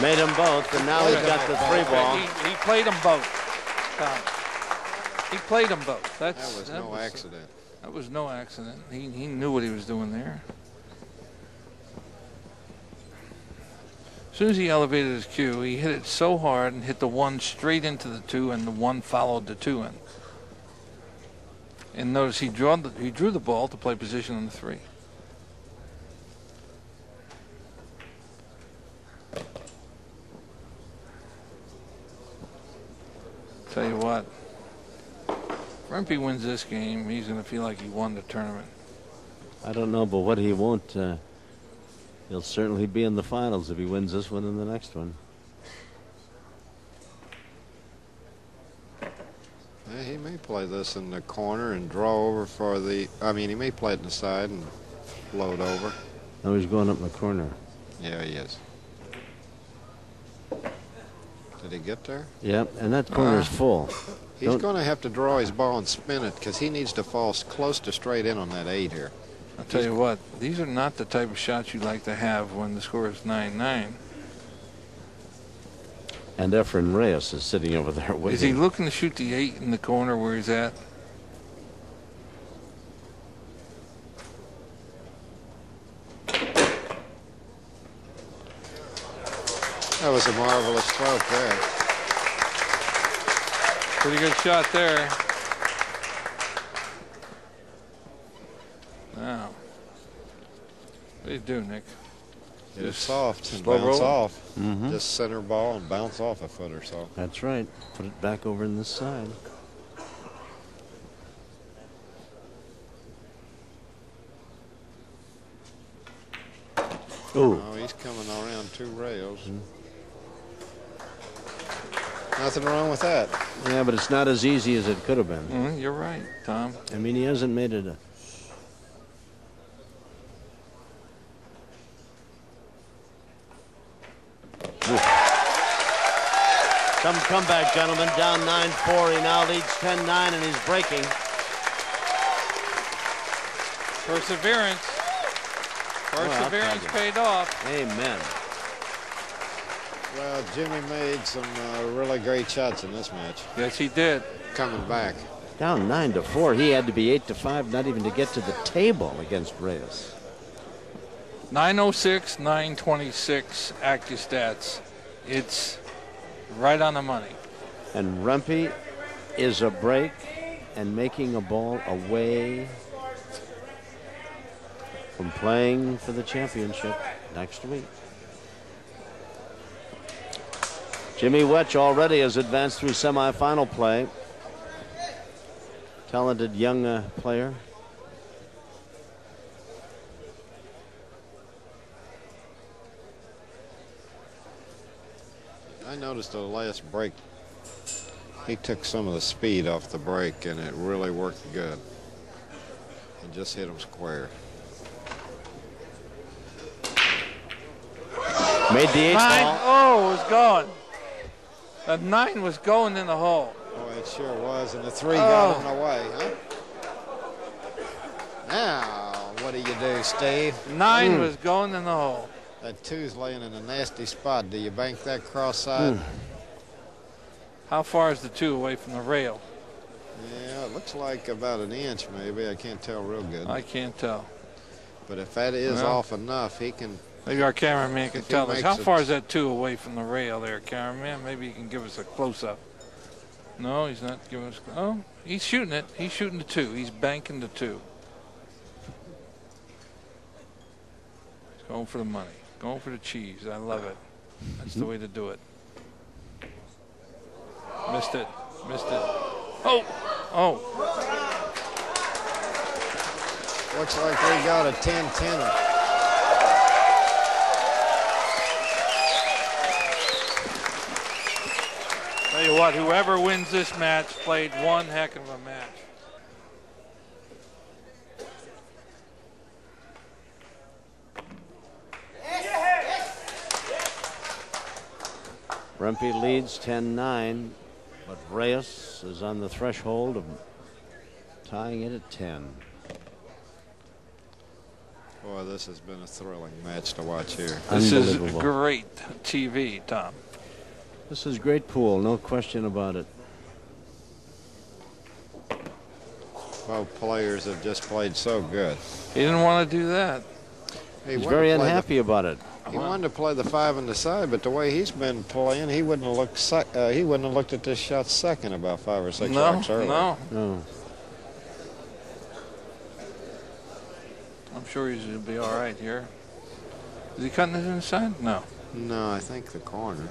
Made them both, and now he's got the three ball. He, he played them both. He played them both. That's That was no accident. That was no accident. He, he knew what he was doing there. As soon as he elevated his cue, he hit it so hard and hit the one straight into the two, and the one followed the two in. And notice he drew the, he drew the ball to play position on the three. Tell you what, Rempe wins this game, he's going to feel like he won the tournament. I don't know, but what he won't, uh, he'll certainly be in the finals if he wins this one and the next one. Yeah, he may play this in the corner and draw over for the. I mean, he may play it in the side and float over. Now he's going up in the corner. Yeah, he is. Did he get there? Yep, and that corner's ah. full. He's going to have to draw his ball and spin it because he needs to fall close to straight in on that eight here. I'll tell you what, these are not the type of shots you like to have when the score is 9 9. And Efren Reyes is sitting over there waiting. Is he looking to shoot the 8 in the corner where he's at? That was a marvelous stroke there. Pretty good shot there. Now, what do you do, Nick? Hit it Just soft and bounce roll? off. Mhm. Just center ball and bounce off a foot or so. That's right. Put it back over in this side. Ooh, Oh, he's coming around two rails. Nothing wrong with that. yeah, but it's not as easy as it could have been. Mm, you're right, Tom. I mean, he hasn't made it a. Some comeback, gentlemen. Down 9-4. He now leads 10-9 and he's breaking. Perseverance. Perseverance take it. paid off. Amen. Well, Jimmy made some uh, really great shots in this match. Yes, he did. Coming back. Down 9 to 4. He had to be 8 to 5, not even to get to the table against Reyes. 906, 926 AccuStats. It's right on the money. And Rempe is a break and making a ball away from playing for the championship next week. Jimmy Wetch already has advanced through semifinal play. talented young uh, player. I noticed the last break, he took some of the speed off the break, and it really worked good. And just hit him square. Made the eight Nine. ball. Oh, it was gone. The nine was going in the hole. Boy, it sure was, and the three got Oh. in the way, huh? Now, what do you do, Steve? Nine hmm. was going in the hole. That two's laying in a nasty spot. Do you bank that cross side? Hmm. How far is the two away from the rail? Yeah, it looks like about an inch, maybe. I can't tell real good. I can't tell. But if that is Well. off enough, he can. Maybe our cameraman can If tell us. How far is that two away from the rail there, cameraman? Maybe he can give us a close-up. No, he's not giving us. Oh, he's shooting it. He's shooting the two. He's banking the two. He's going for the money. Going for the cheese. I love it. That's the mm-hmm. way to do it. Missed it. Missed it. Oh! Oh! Looks like we got a 10 Tell you what, whoever wins this match played one heck of a match. Rempe leads 10-9, but Reyes is on the threshold of tying it at 10. Boy, this has been a thrilling match to watch here. This is great TV, Tom. This is great pool, no question about it. Both players have just played so good. He didn't want to do that. He He's very to play the- unhappy about it. He wanted to play the five on the side, but the way he's been playing, he wouldn't have looked. Sec- uh, he wouldn't have looked at this shot second about five or six No, rocks earlier. no. No. I'm sure he's going to be all right here. Is he cutting it inside? No. No, I think the corner.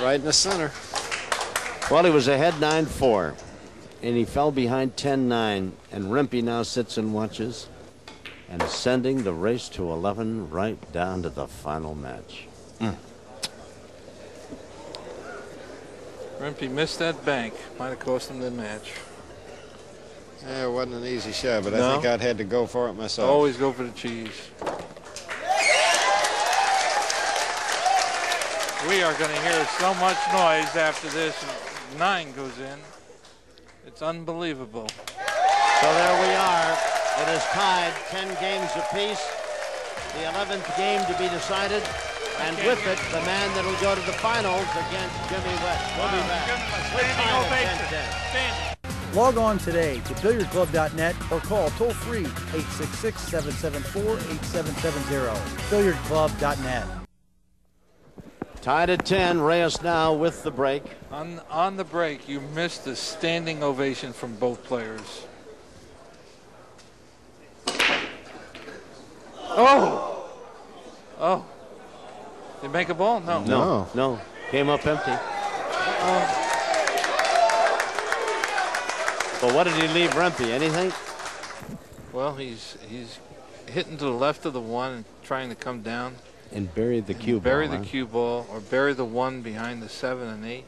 Right in the center. Well, he was ahead 9-4, and he fell behind 10-9, and Rempe now sits and watches and is sending the race to 11 right down to the final match. Hmm. Rempe missed that bank. Might have cost him the match. Yeah, it wasn't an easy shot, but No. I think I'd had to go for it myself. Always go for the cheese. We are going to hear so much noise after this nine goes in. It's unbelievable. So there we are. It is tied 10 games apiece. The 11th game to be decided. And with it, the man that'll go to the finals against Jimmy Wetch. We'll be back. Tied at 10-10. Log on today to billiardclub.net or call toll free 866 774 8770. Billiardclub.net. Tied at 10. Reyes now with the break. On, on the break, you missed a standing ovation from both players. Oh! Oh. Did he make a ball? No. No. No. Came up empty. But what did he leave Rempe? Anything? Well, he's he's hitting to the left of the one and trying to come down. And buried the cue bury ball, the huh? cue ball or bury the one behind the seven and eight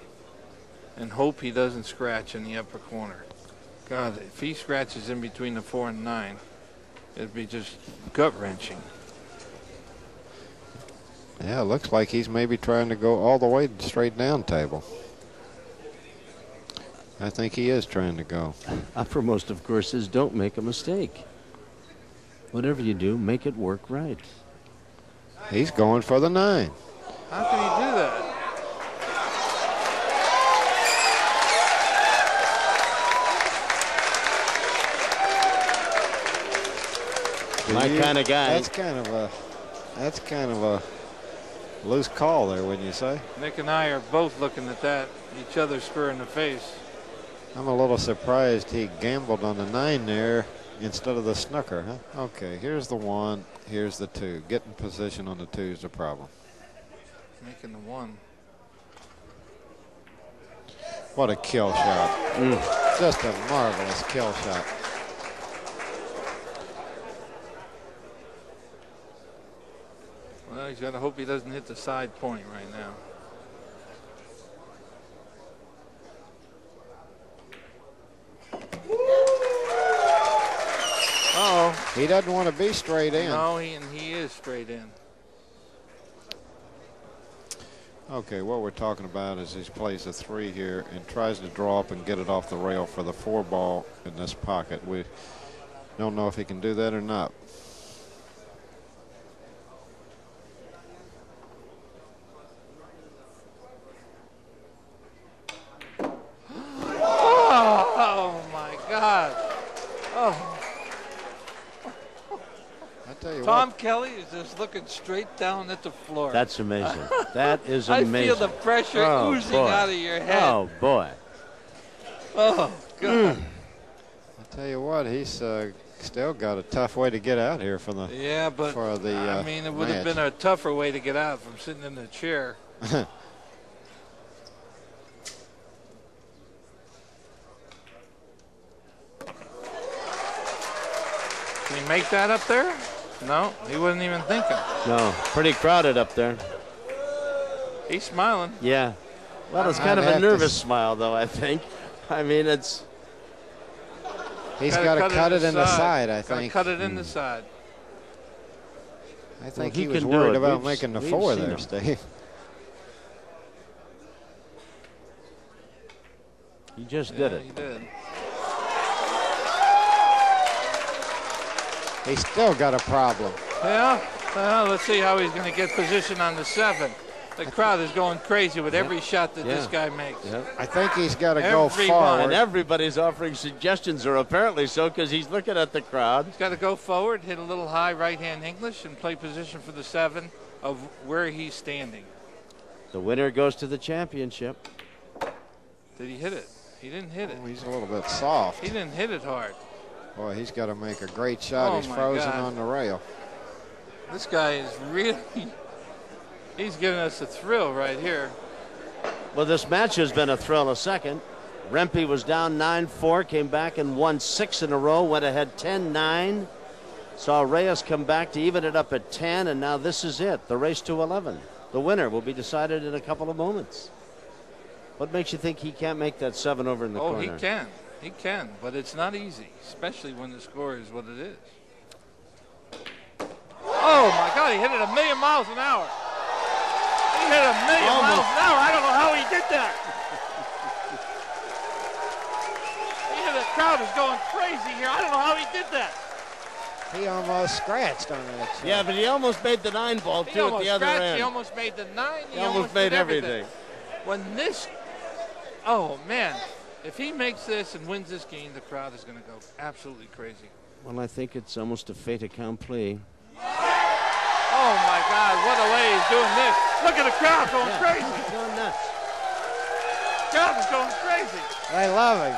and hope he doesn't scratch in the upper corner. God, if he scratches in between the four and nine, it'd be just gut wrenching. Yeah, it looks like he's maybe trying to go all the way straight down table. I think he is trying to go. Uppermost, of course, is don't make a mistake. Whatever you do, make it work right. He's going for the nine. How can he do that? My You- kind of guy. That's kind of a that's kind of a loose call there, wouldn't you say? Nick and I are both looking at that, each other square in the face. I'm a little surprised he gambled on the nine there instead of the snooker, huh? Okay, here's the one, here's the two. Getting position on the two is the problem. Making the one. What a kill shot. Mm. Just a marvelous kill shot. Well, he's got to hope he doesn't hit the side point right now. Oh, He doesn't want to be straight in. no, he and he is straight in. Okay, what we're talking about is he plays a three here and tries to draw up and get it off the rail for the four ball in this pocket. We don't know if he can do that or not. Oh my God! Oh, I tell you Tom what, Kelly is just looking straight down at the floor. That's amazing. that is amazing. I feel the pressure Oh, oozing boy. out of your head. Oh boy. Oh, God. I'll tell you what, he's uh, still got a tough way to get out here from the. Yeah, but For the, I uh, mean, it would have been a tougher way to get out from sitting in the chair. Can he make that up there? No, he wasn't even thinking. No, pretty crowded up there. He's smiling. Yeah. Well, it's I'd kind of a nervous smile, though. I think. I mean, it's He's Gotta got to cut it in the side, I think. cut it in the hmm. side. I think he he was can do worried it. about We've- making the four there, him. Steve. he just Yeah, did it. He did. He's still got a problem. Yeah. Well, let's see how he's going to get position on the seven. The crowd is going crazy with every shot that this guy makes. Yeah. I think he's got to go Everyone. forward. And everybody's offering suggestions, or apparently so, because he's looking at the crowd. He's got to go forward, hit a little high right hand English, and play position for the seven of where he's standing. The winner goes to the championship. Did he hit it? He didn't hit it. Oh, he's a little bit soft. He didn't hit it hard. Boy, he's got to make a great shot. Oh, he's frozen God. on the rail. This guy is really. He's giving us a thrill right here. Well, this match has been a thrill a second. Rempe was down 9 4, came back and won six in a row, went ahead 10 9. Saw Reyes come back to even it up at 10, and now this is it the race to 11. The winner will be decided in a couple of moments. What makes you think he can't make that seven over in the oh, corner? oh, corner? he can. He can, but it's not easy, especially when the score is what it is. Oh my God, he hit it a million miles an hour. He hit a million Almost. miles an hour. I don't know how he did that. he hit, the crowd is going crazy here. I don't know how he did that. He almost scratched on that shot. Yeah, but he almost made the nine ball, He too, at the other scratched, end. He almost made the nine. He, He almost made did everything. When this, oh man, if he makes this and wins this game, the crowd is going to go absolutely crazy. Well, I think it's almost a fait accompli. Oh my God, what a way he's doing this. Look at the crowd going Yeah. crazy. He's going nuts. crowd is going crazy. They love him.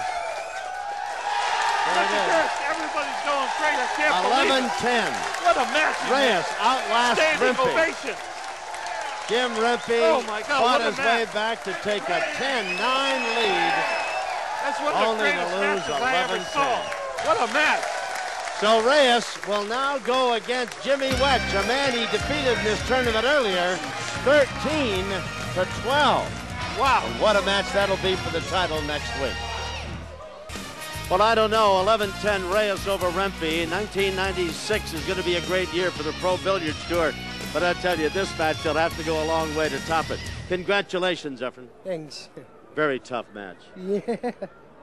Look at this. Everybody's going crazy. I can't believe 11 it. 10. What a match. Reyes outlasts Standing Rempe. ovation. Jim Rempe Oh, fought his way back to take a 10-9 lead. That's one of the Only to greatest lose matches I ever 11-10. saw. What a match. So Reyes will now go against Jimmy Wetch, a man he defeated in this tournament earlier, 13 to 12. Wow. And what a match that'll be for the title next week. Well, I don't know. 11-10 Reyes over Rempe. 1996 is going to be a great year for the Pro Billiards Tour. But I tell you, this match they'll have to go a long way to top it. Congratulations, Efren. Thanks. Very tough match. Yeah.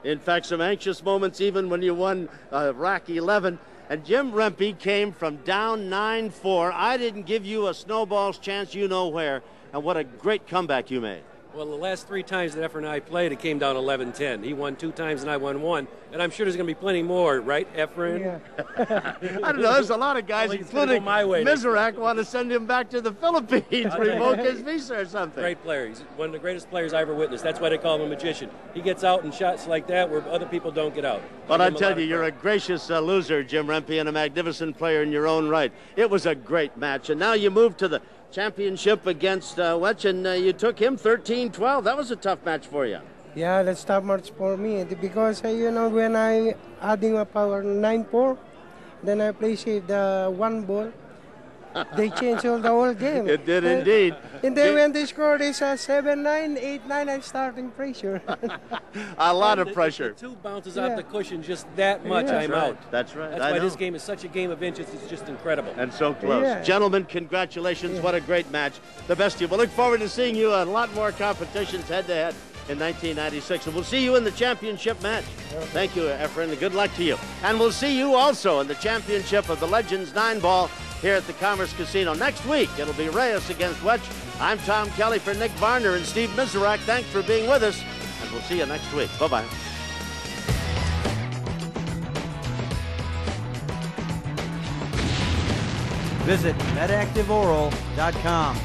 In fact, some anxious moments even when you won uh, rack 11. And Jim Rempe came from down 9-4. I didn't give you a snowball's chance you know where. And what a great comeback you made. Well, the last three times that Efren and I played, it came down 11-10. He won two times and I won one. And I'm sure there's going to be plenty more, right, Efren? Yeah. I don't know. There's a lot of guys, Well, including go my way next Mizerak, want to send him back to the Philippines, revoke his visa or something. Great player. He's one of the greatest players I ever witnessed. That's why they call him a magician. He gets out in shots like that where other people don't get out. But I tell you, you're a gracious uh, loser, Jim Rempe, and a magnificent player in your own right. It was a great match. And now you move to the championship against uh, Wetch, and uh, you took him 13 12. That was a tough match for you. Yeah, that's tough match for me because uh, you know when I adding a power nine four, then I play the one ball. They changed all the whole game. It did indeed. And then when they scored this seven nine, eight nine, I'm starting pressure. A lot of The- pressure. The two bounces Yeah. off the cushion just that much. Yeah. I'm right. out. That's right. That's I why know. this game is such a game of inches. It's just incredible. And so close. Yeah. Gentlemen, congratulations. What a great match. The best of you. We'll look forward to seeing you in a lot more competitions head to head in 1996. And we'll see you in the championship match. Thank you, Efren, good luck to you. And we'll see you also in the championship of the Legends 9 ball here at the Commerce Casino. Next week, it'll be Reyes against Wetch. I'm Tom Kelly for Nick Varner and Steve Mizerak. Thanks for being with us, and we'll see you next week. Bye bye. Visit MedActiveOral.com.